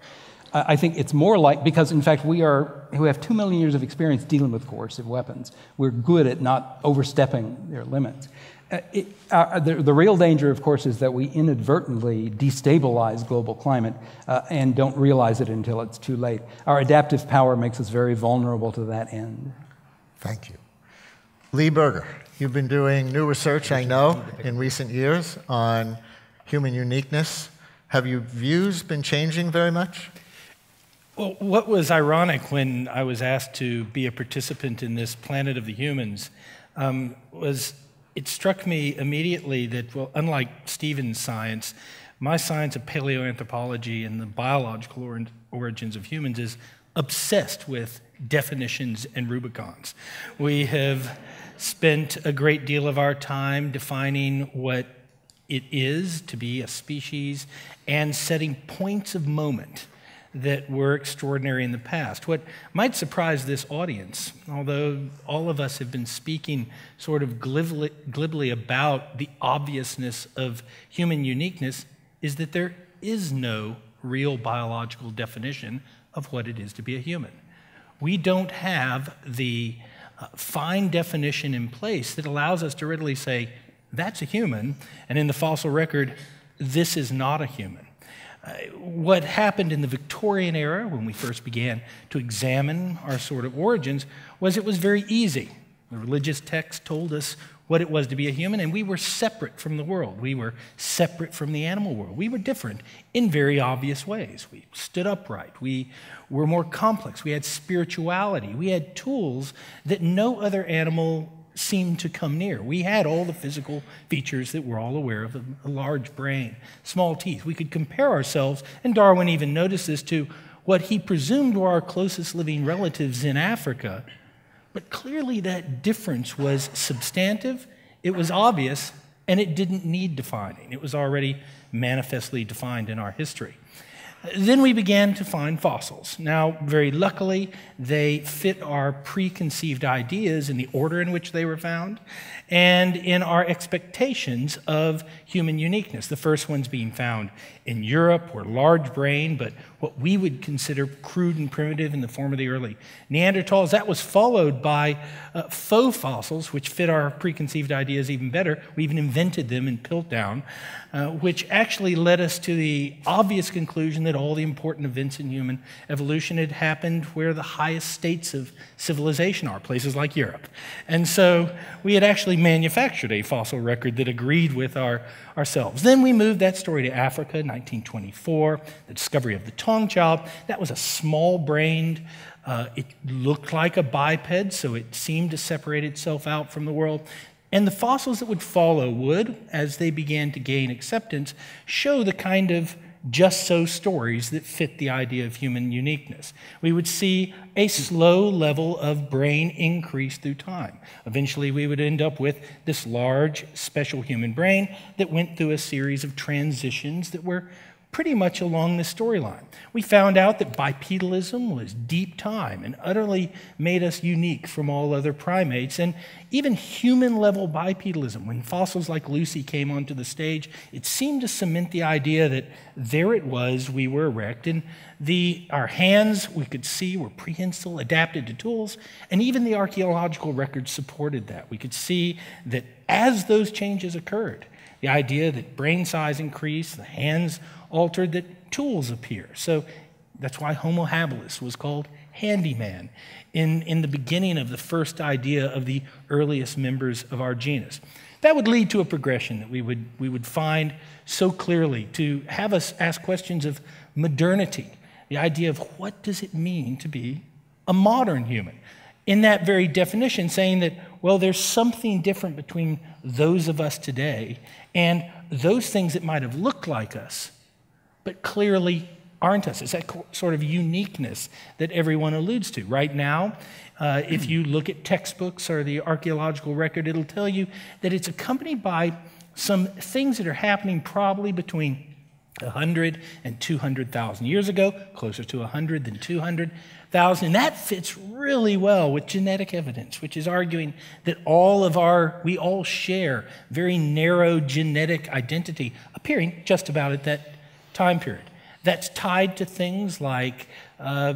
I think it's more like, because in fact, we, are, we have two million years of experience dealing with coercive weapons. We're good at not overstepping their limits. Uh, it, uh, the, the, real danger, of course, is that we inadvertently destabilize global climate uh, and don't realize it until it's too late. Our adaptive power makes us very vulnerable to that end. Thank you. Lee Berger, you've been doing new research, I know, in recent years on human uniqueness. Have your views been changing very much? Well, what was ironic when I was asked to be a participant in this Planet of the Humans um, was it struck me immediately that, well, unlike Steven's science, my science of paleoanthropology and the biological or- origins of humans is obsessed with definitions and Rubicons. We have spent a great deal of our time defining what it is to be a species and setting points of moment that were extraordinary in the past. What might surprise this audience, although all of us have been speaking sort of glibly, glibly about the obviousness of human uniqueness, is that there is no real biological definition of what it is to be a human. We don't have the uh, fine definition in place that allows us to readily say, that's a human, and in the fossil record, this is not a human. What happened in the Victorian era, when we first began to examine our sort of origins, was it was very easy. The religious text told us what it was to be a human, and we were separate from the world. We were separate from the animal world. We were different in very obvious ways. We stood upright. We were more complex. We had spirituality. We had tools that no other animal seemed to come near. We had all the physical features that we're all aware of a large brain, small teeth. We could compare ourselves, and Darwin even noticed this, to what he presumed were our closest living relatives in Africa. But clearly, that difference was substantive, it was obvious, and it didn't need defining. It was already manifestly defined in our history. Then we began to find fossils. Now, very luckily, they fit our preconceived ideas in the order in which they were found and in our expectations of human uniqueness. The first ones being found in Europe were large brain, but what we would consider crude and primitive in the form of the early Neanderthals. That was followed by uh, faux fossils, which fit our preconceived ideas even better. We even invented them in Piltdown, uh, which actually led us to the obvious conclusion that all the important events in human evolution had happened where the highest states of civilization are, places like Europe. And so we had actually manufactured a fossil record that agreed with our, ourselves. Then we moved that story to Africa, 1924, the discovery of the Taung child. That was a small brained, uh, it looked like a biped, so it seemed to separate itself out from the world. And the fossils that would follow would, as they began to gain acceptance, show the kind of just so stories that fit the idea of human uniqueness. We would see a slow level of brain increase through time. Eventually, we would end up with this large, special human brain that went through a series of transitions that were pretty much along the storyline. We found out that bipedalism was deep time and utterly made us unique from all other primates. And even human level bipedalism, when fossils like Lucy came onto the stage, it seemed to cement the idea that there it was, we were erect. And the, our hands, we could see, were prehensile, adapted to tools. And even the archaeological records supported that. We could see that as those changes occurred, the idea that brain size increased, the hands altered, that tools appear. So that's why Homo habilis was called handyman in, in the beginning of the first idea of the earliest members of our genus. That would lead to a progression that we would, we would find so clearly to have us ask questions of modernity, the idea of what does it mean to be a modern human? In that very definition, saying that, well, there's something different between those of us today and those things that might have looked like us but clearly aren't us. It's that sort of uniqueness that everyone alludes to. Right now, uh, if you look at textbooks or the archaeological record, it'll tell you that it's accompanied by some things that are happening probably between 100 and 200,000 years ago, closer to 100 than 200,000. And that fits really well with genetic evidence, which is arguing that all of our, we all share very narrow genetic identity appearing just about at that time period. That's tied to things like uh,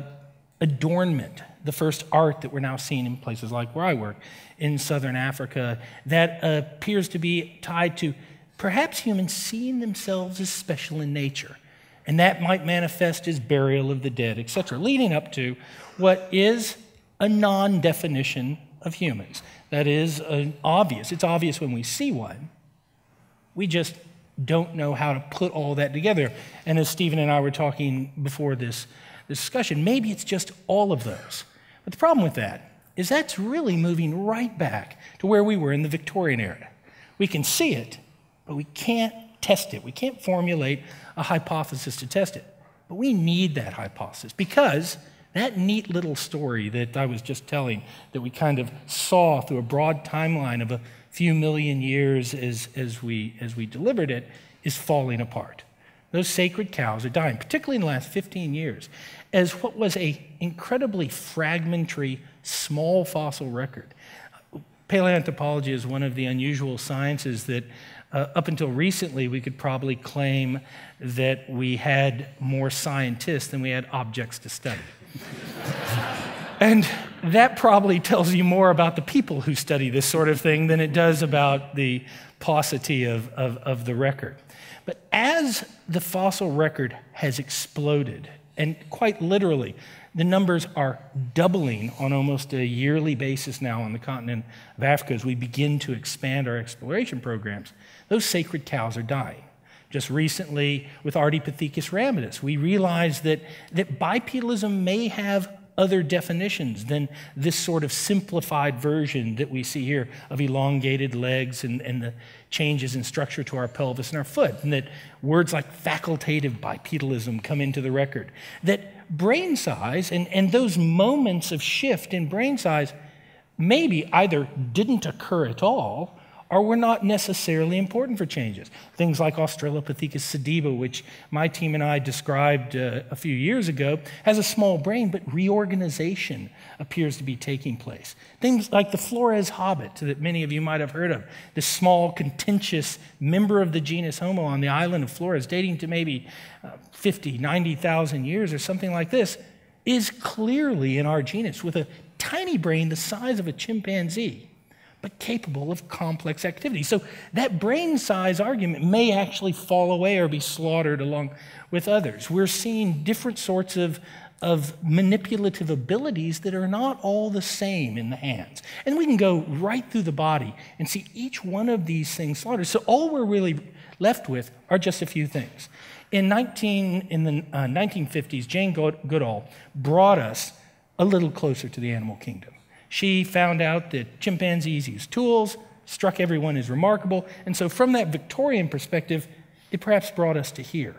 adornment, the first art that we're now seeing in places like where I work in southern Africa, that appears to be tied to perhaps humans seeing themselves as special in nature. And that might manifest as burial of the dead, etc., leading up to what is a non definition of humans. That is obvious. It's obvious when we see one. We just don't know how to put all that together. And as Steven and I were talking before this, discussion, maybe it's just all of those. But the problem with that is that's really moving right back to where we were in the Victorian era. We can see it, but we can't test it. We can't formulate a hypothesis to test it. But we need that hypothesis because that neat little story that I was just telling, that we kind of saw through a broad timeline of a few million years as, as, we, as we delivered it is falling apart. Those sacred cows are dying, particularly in the last 15 years, as what was a incredibly fragmentary, small fossil record. Paleoanthropology is one of the unusual sciences that, uh, up until recently, we could probably claim that we had more scientists than we had objects to study. And that probably tells you more about the people who study this sort of thing than it does about the paucity of, of, of the record. But as the fossil record has exploded, and quite literally, the numbers are doubling on almost a yearly basis now on the continent of Africa as we begin to expand our exploration programs. Those sacred cows are dying. Just recently, with Ardipithecus ramidus, we realized that, that bipedalism may have other definitions than this sort of simplified version that we see here of elongated legs and, and the changes in structure to our pelvis and our foot, and that words like facultative bipedalism come into the record. That brain size and, and those moments of shift in brain size maybe either didn't occur at all or were not necessarily important for changes. Things like Australopithecus sediba, which my team and I described uh, a few years ago, has a small brain, but reorganization appears to be taking place. Things like the Flores hobbit, that many of you might have heard of, this small, contentious member of the genus Homo on the island of Flores, dating to maybe uh, 50, 90,000 years or something like this, is clearly in our genus with a tiny brain the size of a chimpanzee but capable of complex activity. So that brain size argument may actually fall away or be slaughtered along with others. We're seeing different sorts of, of manipulative abilities that are not all the same in the hands. And we can go right through the body and see each one of these things slaughtered. So all we're really left with are just a few things. In, 19, in the uh, 1950s, Jane Goodall brought us a little closer to the animal kingdom. She found out that chimpanzees use tools, struck everyone as remarkable, and so from that Victorian perspective, it perhaps brought us to here.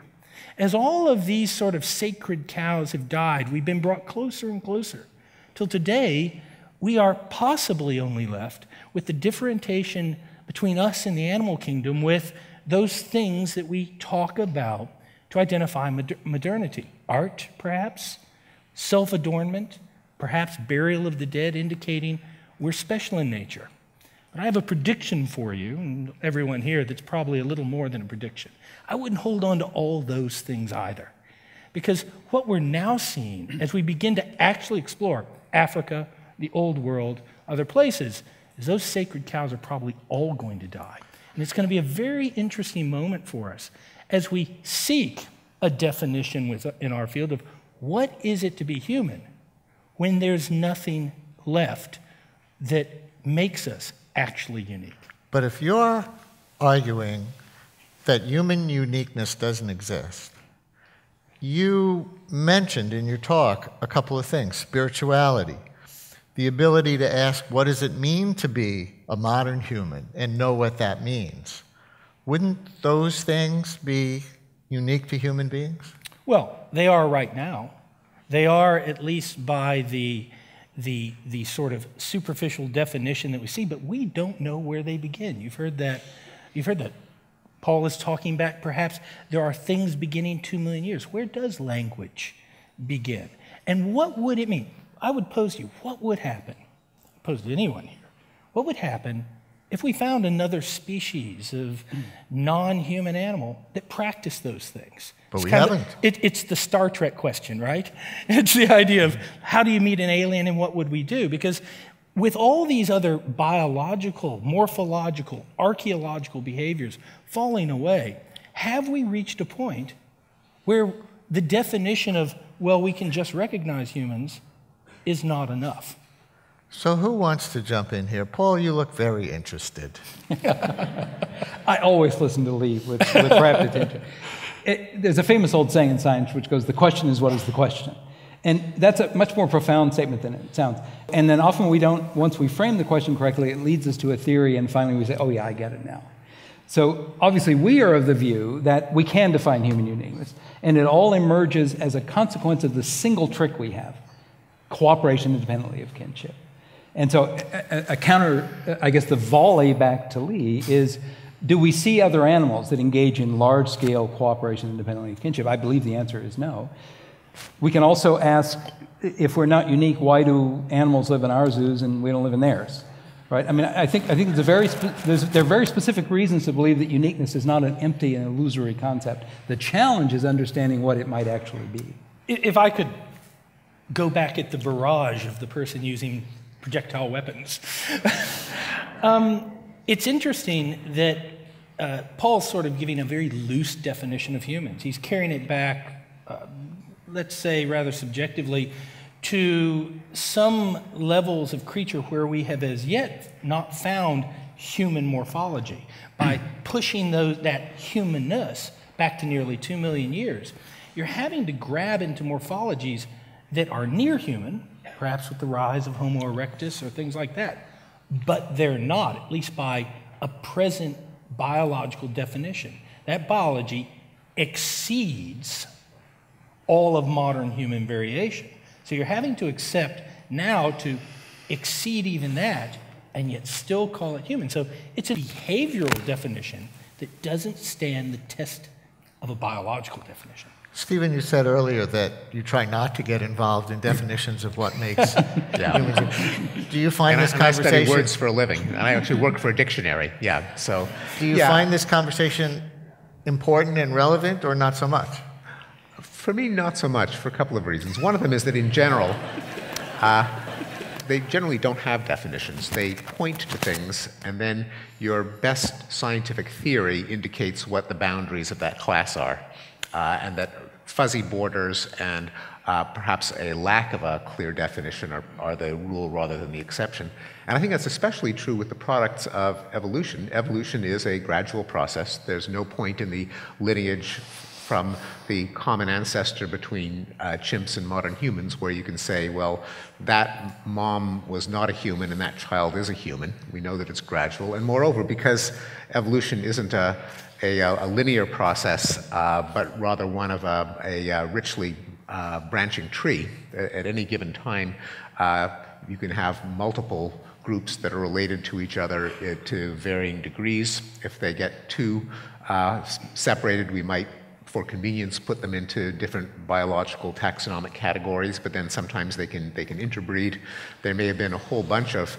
As all of these sort of sacred cows have died, we've been brought closer and closer. Till today, we are possibly only left with the differentiation between us and the animal kingdom with those things that we talk about to identify modernity art, perhaps, self adornment, perhaps burial of the dead, indicating we're special in nature. But I have a prediction for you, and everyone here, that's probably a little more than a prediction. I wouldn't hold on to all those things either. Because what we're now seeing as we begin to actually explore Africa, the old world, other places, is those sacred cows are probably all going to die. And it's going to be a very interesting moment for us as we seek a definition within our field of what is it to be human when there's nothing left that makes us actually unique. But if you're arguing that human uniqueness doesn't exist, you mentioned in your talk a couple of things spirituality, the ability to ask, what does it mean to be a modern human, and know what that means. Wouldn't those things be unique to human beings? Well, they are right now. They are, at least by the, the, the sort of superficial definition that we see, but we don't know where they begin. You've heard that. You've heard that. Paul is talking back, perhaps there are things beginning two million years. Where does language begin? And what would it mean? I would pose to you, what would happen? I Pose to anyone here. What would happen if we found another species of non human animal that practiced those things? But we haven't. Of, it, it's the Star Trek question, right? It's the idea of how do you meet an alien and what would we do? Because with all these other biological, morphological, archaeological behaviors falling away, have we reached a point where the definition of, well, we can just recognize humans is not enough? So, who wants to jump in here? Paul, you look very interested. I always listen to Lee with, with rapt attention. It, there's a famous old saying in science which goes, The question is, what is the question? And that's a much more profound statement than it sounds. And then often we don't, once we frame the question correctly, it leads us to a theory, and finally we say, Oh, yeah, I get it now. So obviously, we are of the view that we can define human uniqueness, and it all emerges as a consequence of the single trick we have cooperation independently of kinship. And so, a, a, counter, I guess, the volley back to Lee is do we see other animals that engage in large scale cooperation independently of kinship? I believe the answer is no. We can also ask if we're not unique, why do animals live in our zoos and we don't live in theirs? Right? I mean, I think, I think there's a very there's, there are very specific reasons to believe that uniqueness is not an empty and illusory concept. The challenge is understanding what it might actually be. If I could go back at the barrage of the person using projectile weapons. um, it's interesting that uh, Paul's sort of giving a very loose definition of humans. He's carrying it back, uh, let's say rather subjectively, to some levels of creature where we have as yet not found human morphology. By pushing those, that humanness back to nearly two million years, you're having to grab into morphologies that are near human, perhaps with the rise of Homo erectus or things like that. But they're not, at least by a present biological definition. That biology exceeds all of modern human variation. So you're having to accept now to exceed even that, and yet still call it human. So it's a behavioral definition that doesn't stand the test of a biological definition. Steven, you said earlier that you try not to get involved in definitions of what makes humans. Do you find And I, this and I study words for a living, and I actually work for a dictionary. Yeah, so. Do you yeah, find this conversation important and relevant, or not so much? For me, not so much, for a couple of reasons. One of them is that in general, uh, they generally don't have definitions. They point to things, and then your best scientific theory indicates what the boundaries of that class are, uh, and that fuzzy borders and uh, perhaps a lack of a clear definition are, are the rule rather than the exception. And I think that's especially true with the products of evolution. Evolution is a gradual process. There's no point in the lineage from the common ancestor between uh, chimps and modern humans, where you can say, well, that mom was not a human and that child is a human. We know that it's gradual. And moreover, because evolution isn't a, a, a linear process, uh, but rather one of a, a, a richly uh, branching tree, at any given time, uh, you can have multiple groups that are related to each other uh, to varying degrees. If they get too uh, separated, we might for convenience put them into different biological taxonomic categories, but then sometimes they can, they can interbreed. There may have been a whole bunch of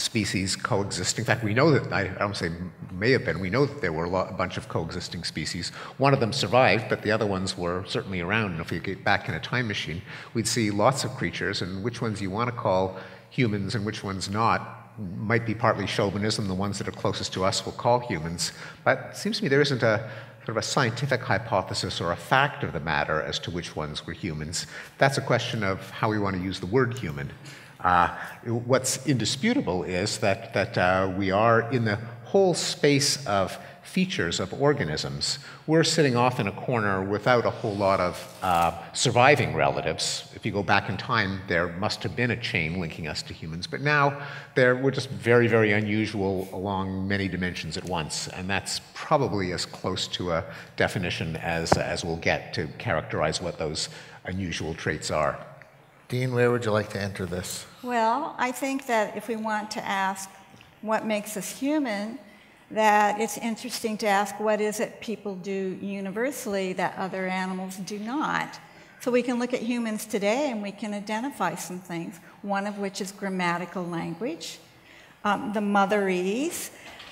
species coexisting. In fact, we know that, I, don't say may have been, we know that there were a, lot, a, bunch of coexisting species. One of them survived, but the other ones were certainly around. And if we get back in a time machine, we'd see lots of creatures, and which ones you want to call humans and which ones not might be partly chauvinism. The ones that are closest to us we'll call humans. But it seems to me there isn't a, sort of a scientific hypothesis or a fact of the matter as to which ones were humans. That's a question of how we want to use the word human. Uh, what's indisputable is that, that uh, we are in the whole space of features of organisms. We're sitting off in a corner without a whole lot of uh, surviving relatives. If you go back in time, there must have been a chain linking us to humans, but now we're just very, very unusual along many dimensions at once, and that's probably as close to a definition as, as we'll get to characterize what those unusual traits are. Dean, where would you like to enter this? Well, I think that if we want to ask what makes us human, that it's interesting to ask what is it people do universally that other animals do not. So we can look at humans today and we can identify some things, one of which is grammatical language, um, the motherese.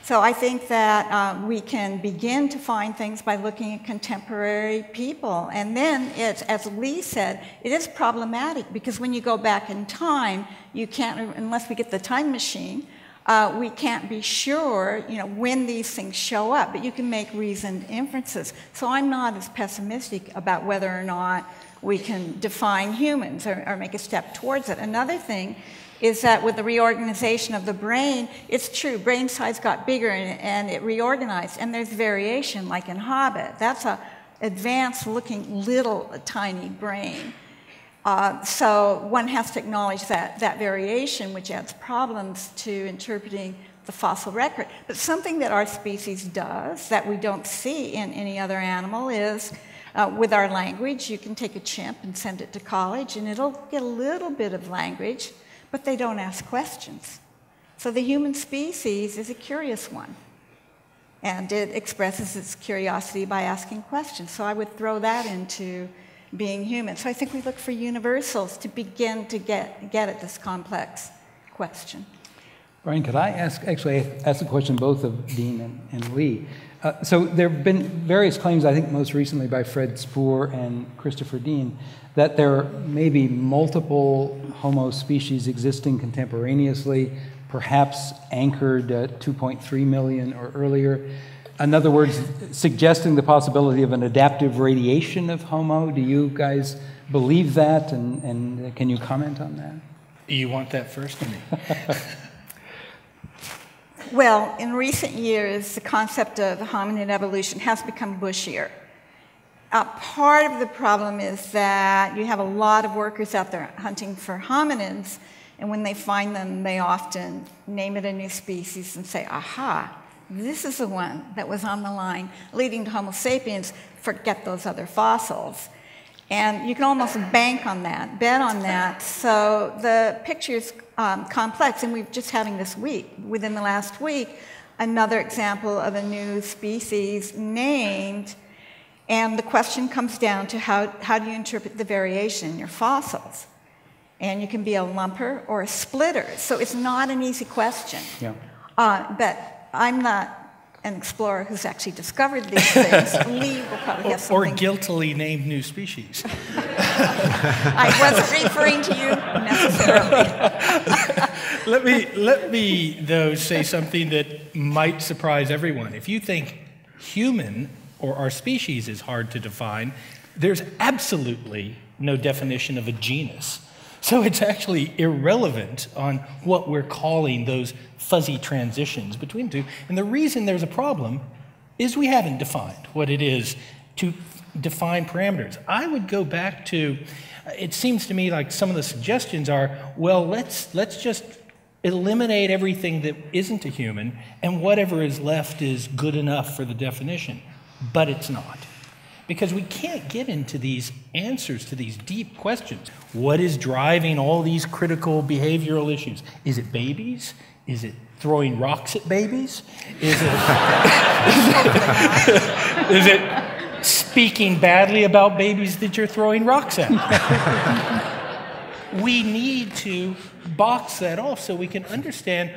So I think that uh, we can begin to find things by looking at contemporary people. And then it's, as Lee said, it is problematic because when you go back in time, you can't, unless we get the time machine, uh, we can't be sure, you know, when these things show up, but you can make reasoned inferences. So I'm not as pessimistic about whether or not we can define humans or, or make a step towards it. Another thing is that with the reorganization of the brain, it's true, brain size got bigger and, and it reorganized, and there's variation, like in Hobbit. That's a advanced looking little tiny brain. Uh, so one has to acknowledge that, that variation, which adds problems to interpreting the fossil record. But something that our species does that we don't see in any other animal is uh, with our language, you can take a chimp and send it to college, and it'll get a little bit of language, but they don't ask questions. So the human species is a curious one. And it expresses its curiosity by asking questions. So I would throw that into being human. So I think we look for universals to begin to get, get at this complex question. Brian, could I ask, actually ask a question both of Dean and, and Lee? Uh, so there have been various claims, I think most recently by Fred Spoor and Christopher Dean, that there may be multiple Homo species existing contemporaneously, perhaps anchored at 2.3 million or earlier. In other words, suggesting the possibility of an adaptive radiation of Homo. Do you guys believe that? And, and can you comment on that? You want that first, me? well, in recent years, the concept of hominid evolution has become bushier. Uh, part of the problem is that you have a lot of workers out there hunting for hominids, and when they find them, they often name it a new species and say, aha, this is the one that was on the line leading to Homo sapiens, forget those other fossils. And you can almost bank on that, bet on that. So the picture is um, complex, and we've just having this week, within the last week, another example of a new species named. And the question comes down to how, how do you interpret the variation in your fossils? And you can be a lumper or a splitter. So it's not an easy question. Yeah. Uh, but I'm not an explorer who's actually discovered these things. Lee will probably have something. Or guiltily named new species. I wasn't referring to you necessarily. let me let me though say something that might surprise everyone. If you think human or our species is hard to define, there's absolutely no definition of a genus. So it's actually irrelevant on what we're calling those fuzzy transitions between two. And the reason there's a problem is we haven't defined what it is to define parameters. I would go back to it seems to me like some of the suggestions are well let's let's just eliminate everything that isn't a human and whatever is left is good enough for the definition. But it's not. Because we can't get into these answers to these deep questions. What is driving all these critical behavioral issues? Is it babies? Is it throwing rocks at babies? Is it, is it speaking badly about babies that you're throwing rocks at? we need to box that off so we can understand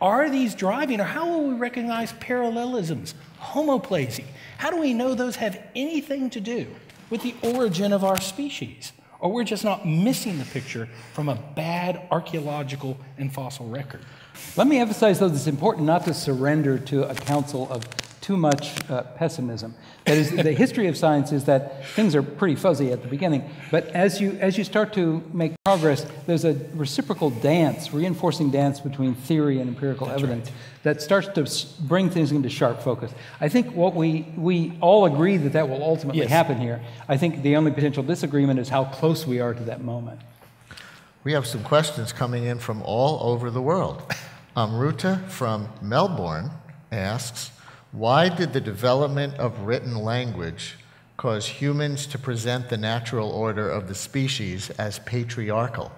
are these driving or how will we recognize parallelisms, homoplasy? How do we know those have anything to do with the origin of our species? Or we're just not missing the picture from a bad archaeological and fossil record. Let me emphasize, though, that it's important not to surrender to a counsel of too much uh, pessimism. That is, the history of science is that things are pretty fuzzy at the beginning, but as you, as you start to make progress, there's a reciprocal dance, reinforcing dance between theory and empirical That's evidence right. that starts to bring things into sharp focus. I think what we, we all agree that that will ultimately Yes. happen here. I think the only potential disagreement is how close we are to that moment. We have some questions coming in from all over the world. Amruta from Melbourne asks, why did the development of written language cause humans to present the natural order of the species as patriarchal?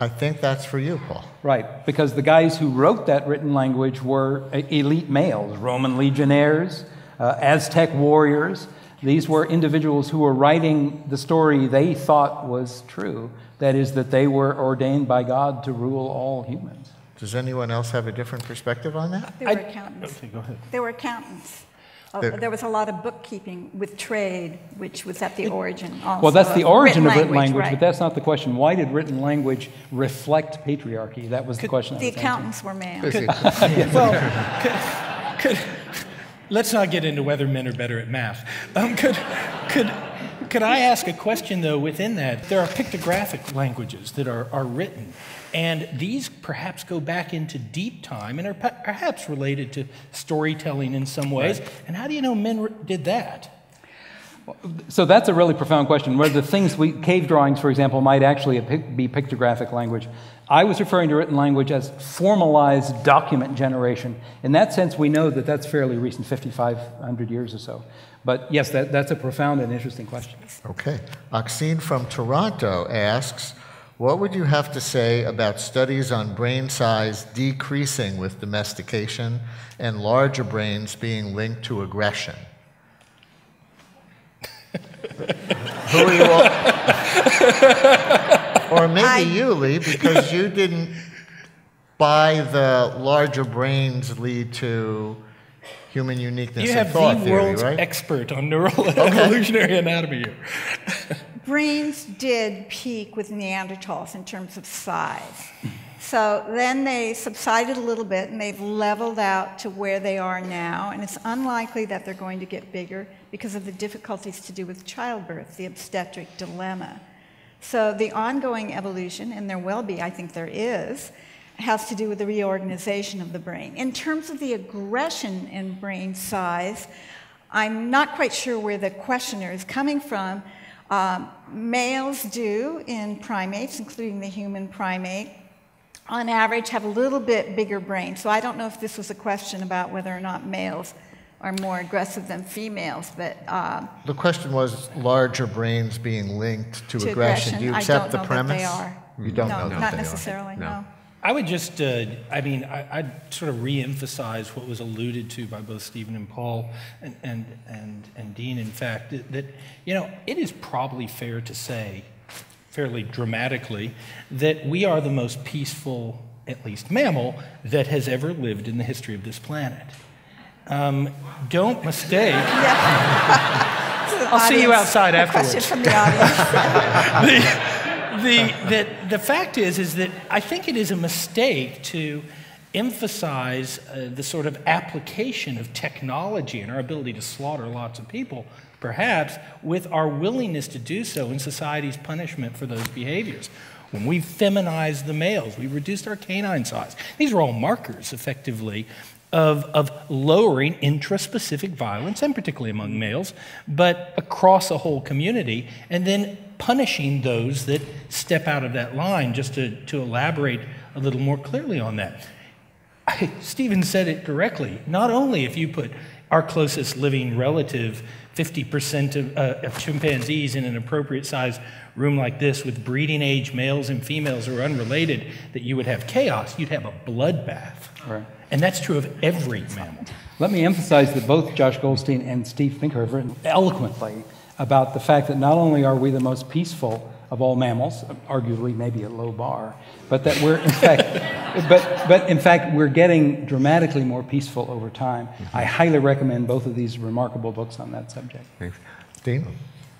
I think that's for you, Paul. Right, because the guys who wrote that written language were e- elite males, Roman legionnaires, uh, Aztec warriors. These were individuals who were writing the story they thought was true. That is, that they were ordained by God to rule all humans. Does anyone else have a different perspective on that? They were accountants. Okay, go ahead. They were accountants. Uh, There- there was a lot of bookkeeping with trade, which was at the origin also Well, that's the origin of written language, right. but that's not the question. Why did written language reflect patriarchy? That was the question. I The was answering. accountants were males. Well, could, could, let's not get into whether men are better at math. Um, could, could, could I ask a question, though, within that? There are pictographic languages that are, are written, and these perhaps go back into deep time and are perhaps related to storytelling in some ways. And how do you know men did that? So that's a really profound question. Whether the things we, cave drawings, for example, might actually be pictographic language. I was referring to written language as formalized document generation. In that sense, we know that that's fairly recent, 5,500 years or so. But yes, that, that's a profound and interesting question. Okay. Oxine from Toronto asks, what would you have to say about studies on brain size decreasing with domestication and larger brains being linked to aggression? Who are you all? or maybe I- you, Lee, because you didn't buy the larger brains lead to human uniqueness You and have thought the theory, world's right? expert on neural evolutionary anatomy here. Brains did peak with Neanderthals in terms of size. So then they subsided a little bit and they've leveled out to where they are now. And it's unlikely that they're going to get bigger because of the difficulties to do with childbirth, the obstetric dilemma. So the ongoing evolution, and there will be, I think there is, has to do with the reorganization of the brain. In terms of the aggression in brain size, I'm not quite sure where the questioner is coming from. Um, males do in primates, including the human primate, on average have a little bit bigger brain. So I don't know if this was a question about whether or not males are more aggressive than females, but uh, The question was larger brains being linked to, to aggression. Do you accept I don't the know premise? That they are. You don't no, know that not they are. necessarily. No. no. I would just, uh, I mean, I, I'd sort of re-emphasize what was alluded to by both Steven and Paul and, and, and, and Dean, in fact, that, that, you know, it is probably fair to say, fairly dramatically, that we are the most peaceful, at least mammal, that has ever lived in the history of this planet. Um, don't mistake. I'll see you Audience- outside a afterwards. Question from the audience. the, the, the, the fact is, is that I think it is a mistake to emphasize uh, the sort of application of technology and our ability to slaughter lots of people, perhaps, with our willingness to do so in society's punishment for those behaviors. When we feminized the males, we reduced our canine size. These are all markers, effectively, of, of lowering intraspecific violence, and particularly among males, but across a whole community, and then punishing those that step out of that line, just to, to elaborate a little more clearly on that. I, Steven said it correctly. Not only if you put our closest living relative, 50% of, uh, of chimpanzees in an appropriate sized room like this with breeding age males and females who are unrelated, that you would have chaos, you'd have a bloodbath. Right. And that's true of every mammal. Let me emphasize that both Josh Goldstein and Steve Pinker have written eloquently about the fact that not only are we the most peaceful of all mammals, arguably maybe a low bar, but that we're in fact, but, but in fact we're getting dramatically more peaceful over time. Mm-hmm. I highly recommend both of these remarkable books on that subject. Thanks. Dean?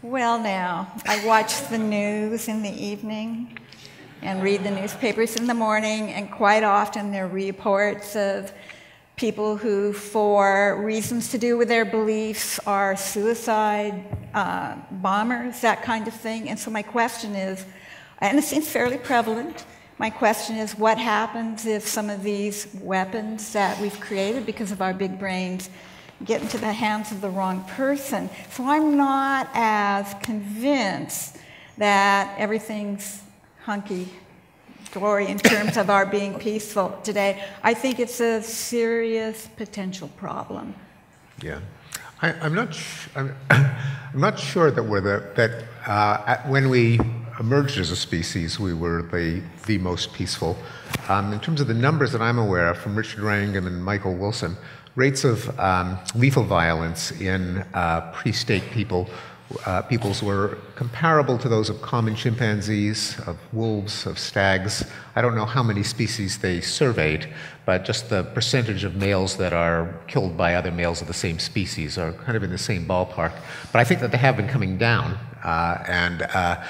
Well, now, I watch the news in the evening and read the newspapers in the morning, and quite often there are reports of people who, for reasons to do with their beliefs, are suicide uh, bombers, that kind of thing. And so my question is, and it seems fairly prevalent, my question is what happens if some of these weapons that we've created because of our big brains get into the hands of the wrong person? So I'm not as convinced that everything's hunky dory in terms of our being peaceful today. I think it's a serious potential problem. Yeah. I, I'm, not I'm, I'm not sure that we're the, that uh, when we emerged as a species, we were the, the most peaceful. Um, in terms of the numbers that I'm aware of from Richard Wrangham and Michael Wilson, rates of um, lethal violence in uh, pre-state people uh, peoples were comparable to those of common chimpanzees, of wolves, of stags. I don't know how many species they surveyed, but just the percentage of males that are killed by other males of the same species are kind of in the same ballpark. But I think that they have been coming down, uh, and uh,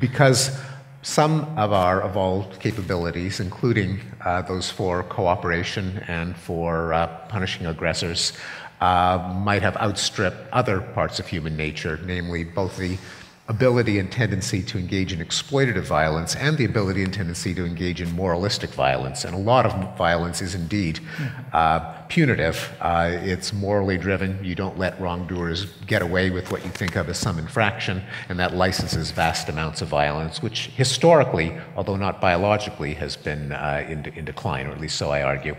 because some of our evolved capabilities, including uh, those for cooperation and for uh, punishing aggressors, uh, might have outstripped other parts of human nature, namely both the ability and tendency to engage in exploitative violence and the ability and tendency to engage in moralistic violence. And a lot of violence is indeed uh, punitive. Uh, it's morally driven. You don't let wrongdoers get away with what you think of as some infraction, and that licenses vast amounts of violence, which historically, although not biologically, has been uh, in, in decline, or at least so I argue.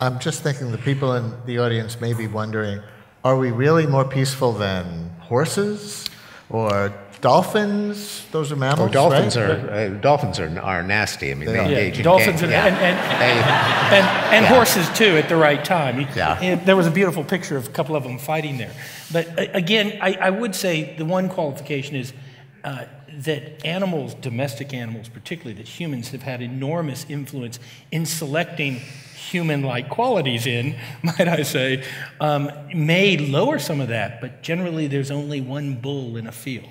I'm just thinking the people in the audience may be wondering are we really more peaceful than horses or dolphins? Those are Oh, mammals. dolphins right? are uh, dolphins are, are nasty. I mean, They they, engage Yeah, in dolphins gang- and, and, and, They- and, and Yeah. horses too at the right time. Yeah. there was a beautiful picture of a couple of them fighting there. But uh, again, I, I would say the one qualification is uh, that animals, domestic animals particularly, that humans have had enormous influence in selecting human-like qualities in, might I say, um, may lower some of that. But generally, there's only one bull in a field.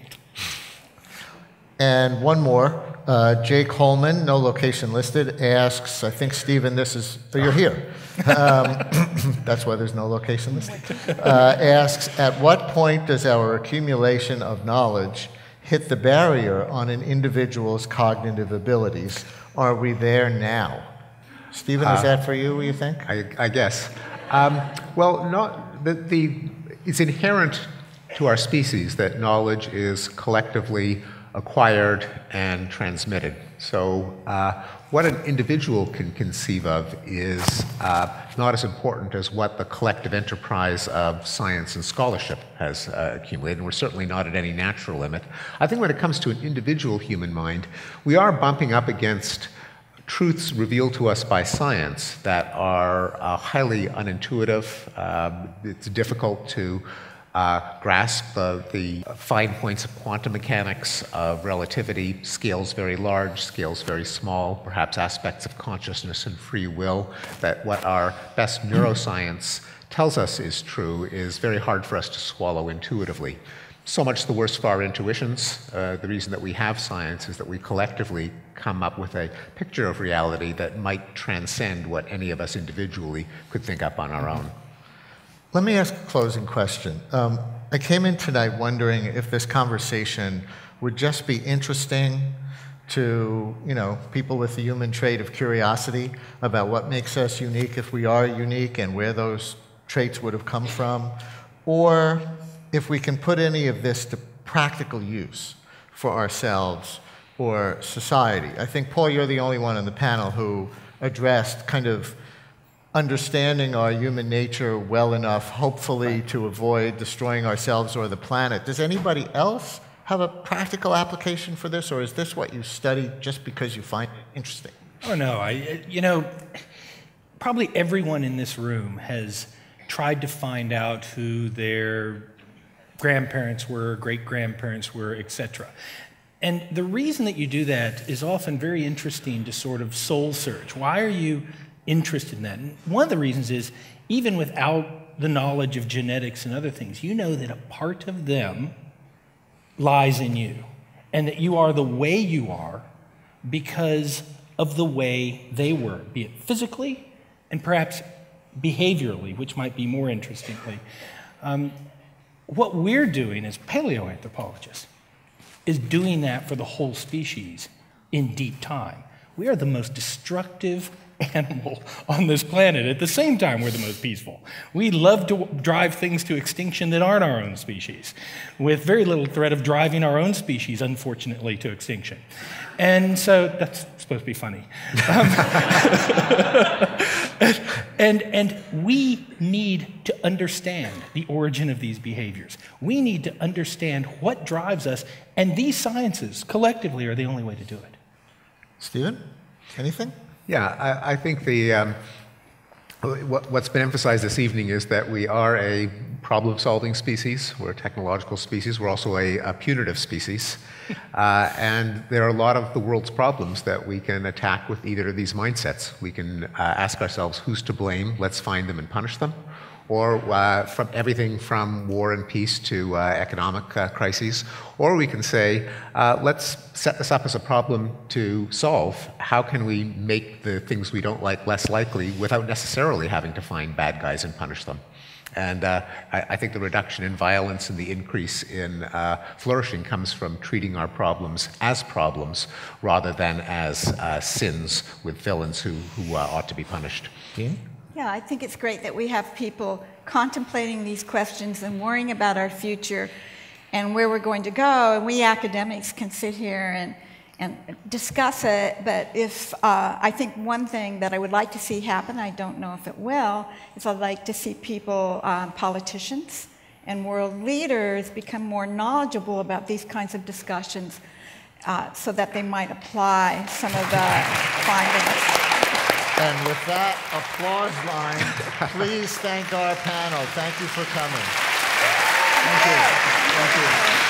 And one more. Uh, Jake Holman, no location listed, asks, I think, Steven, this is, oh, you're here. Um, that's why there's no location listed. Uh, asks, at what point does our accumulation of knowledge hit the barrier on an individual's cognitive abilities? Are we there now? Steven, is that for you, you think? I, I guess. Um, well, not, the, the, it's inherent to our species that knowledge is collectively acquired and transmitted. So, uh, what an individual can conceive of is uh, not as important as what the collective enterprise of science and scholarship has uh, accumulated, and we're certainly not at any natural limit. I think when it comes to an individual human mind, we are bumping up against truths revealed to us by science that are uh, highly unintuitive. Um, it's difficult to uh, grasp the, the fine points of quantum mechanics, of relativity, scales very large, scales very small, perhaps aspects of consciousness and free will, that what our best neuroscience tells us is true is very hard for us to swallow intuitively. So much the worse for our intuitions. Uh, the reason that we have science is that we collectively come up with a picture of reality that might transcend what any of us individually could think up on our own. Let me ask a closing question. Um, I came in tonight wondering if this conversation would just be interesting to you know people with the human trait of curiosity about what makes us unique if we are unique and where those traits would have come from, or if we can put any of this to practical use for ourselves or society. I think Paul, you're the only one on the panel who addressed kind of understanding our human nature well enough, hopefully, to avoid destroying ourselves or the planet. Does anybody else have a practical application for this, or is this what you study just because you find it interesting? Oh, no. I, uh, you know, probably everyone in this room has tried to find out who their grandparents were, great grandparents were, etc. And the reason that you do that is often very interesting to sort of soul search. Why are you interested in that. And one of the reasons is even without the knowledge of genetics and other things, you know that a part of them lies in you and that you are the way you are because of the way they were, be it physically and perhaps behaviorally, which might be more interestingly. Um, what we're doing as paleoanthropologists is doing that for the whole species in deep time. We are the most destructive animal on this planet. At the same time, we're the most peaceful. We love to drive things to extinction that aren't our own species, with very little threat of driving our own species, unfortunately, to extinction. And so that's supposed to be funny. Um, and, and we need to understand the origin of these behaviors. We need to understand what drives us, and these sciences collectively are the only way to do it. Steven, anything? Yeah, I, I think the um, what, what's been emphasized this evening is that we are a problem-solving species. We're a technological species. We're also a, a punitive species, uh, and there are a lot of the world's problems that we can attack with either of these mindsets. We can uh, ask ourselves, "Who's to blame? Let's find them and punish them." Or uh, from everything from war and peace to uh, economic uh, crises. Or we can say, uh, let's set this up as a problem to solve. How can we make the things we don't like less likely without necessarily having to find bad guys and punish them? And uh, I, I, think the reduction in violence and the increase in uh, flourishing comes from treating our problems as problems rather than as sins with villains who, who ought to be punished. Dean? Yeah, I think it's great that we have people contemplating these questions and worrying about our future and where we're going to go. And we academics can sit here and, and discuss it. But if uh, I think one thing that I would like to see happen, I don't know if it will, is I'd like to see people, um, politicians and world leaders, become more knowledgeable about these kinds of discussions uh, so that they might apply some of the findings. And with that applause line, please thank our panel. Thank you for coming. Thank you. Thank you.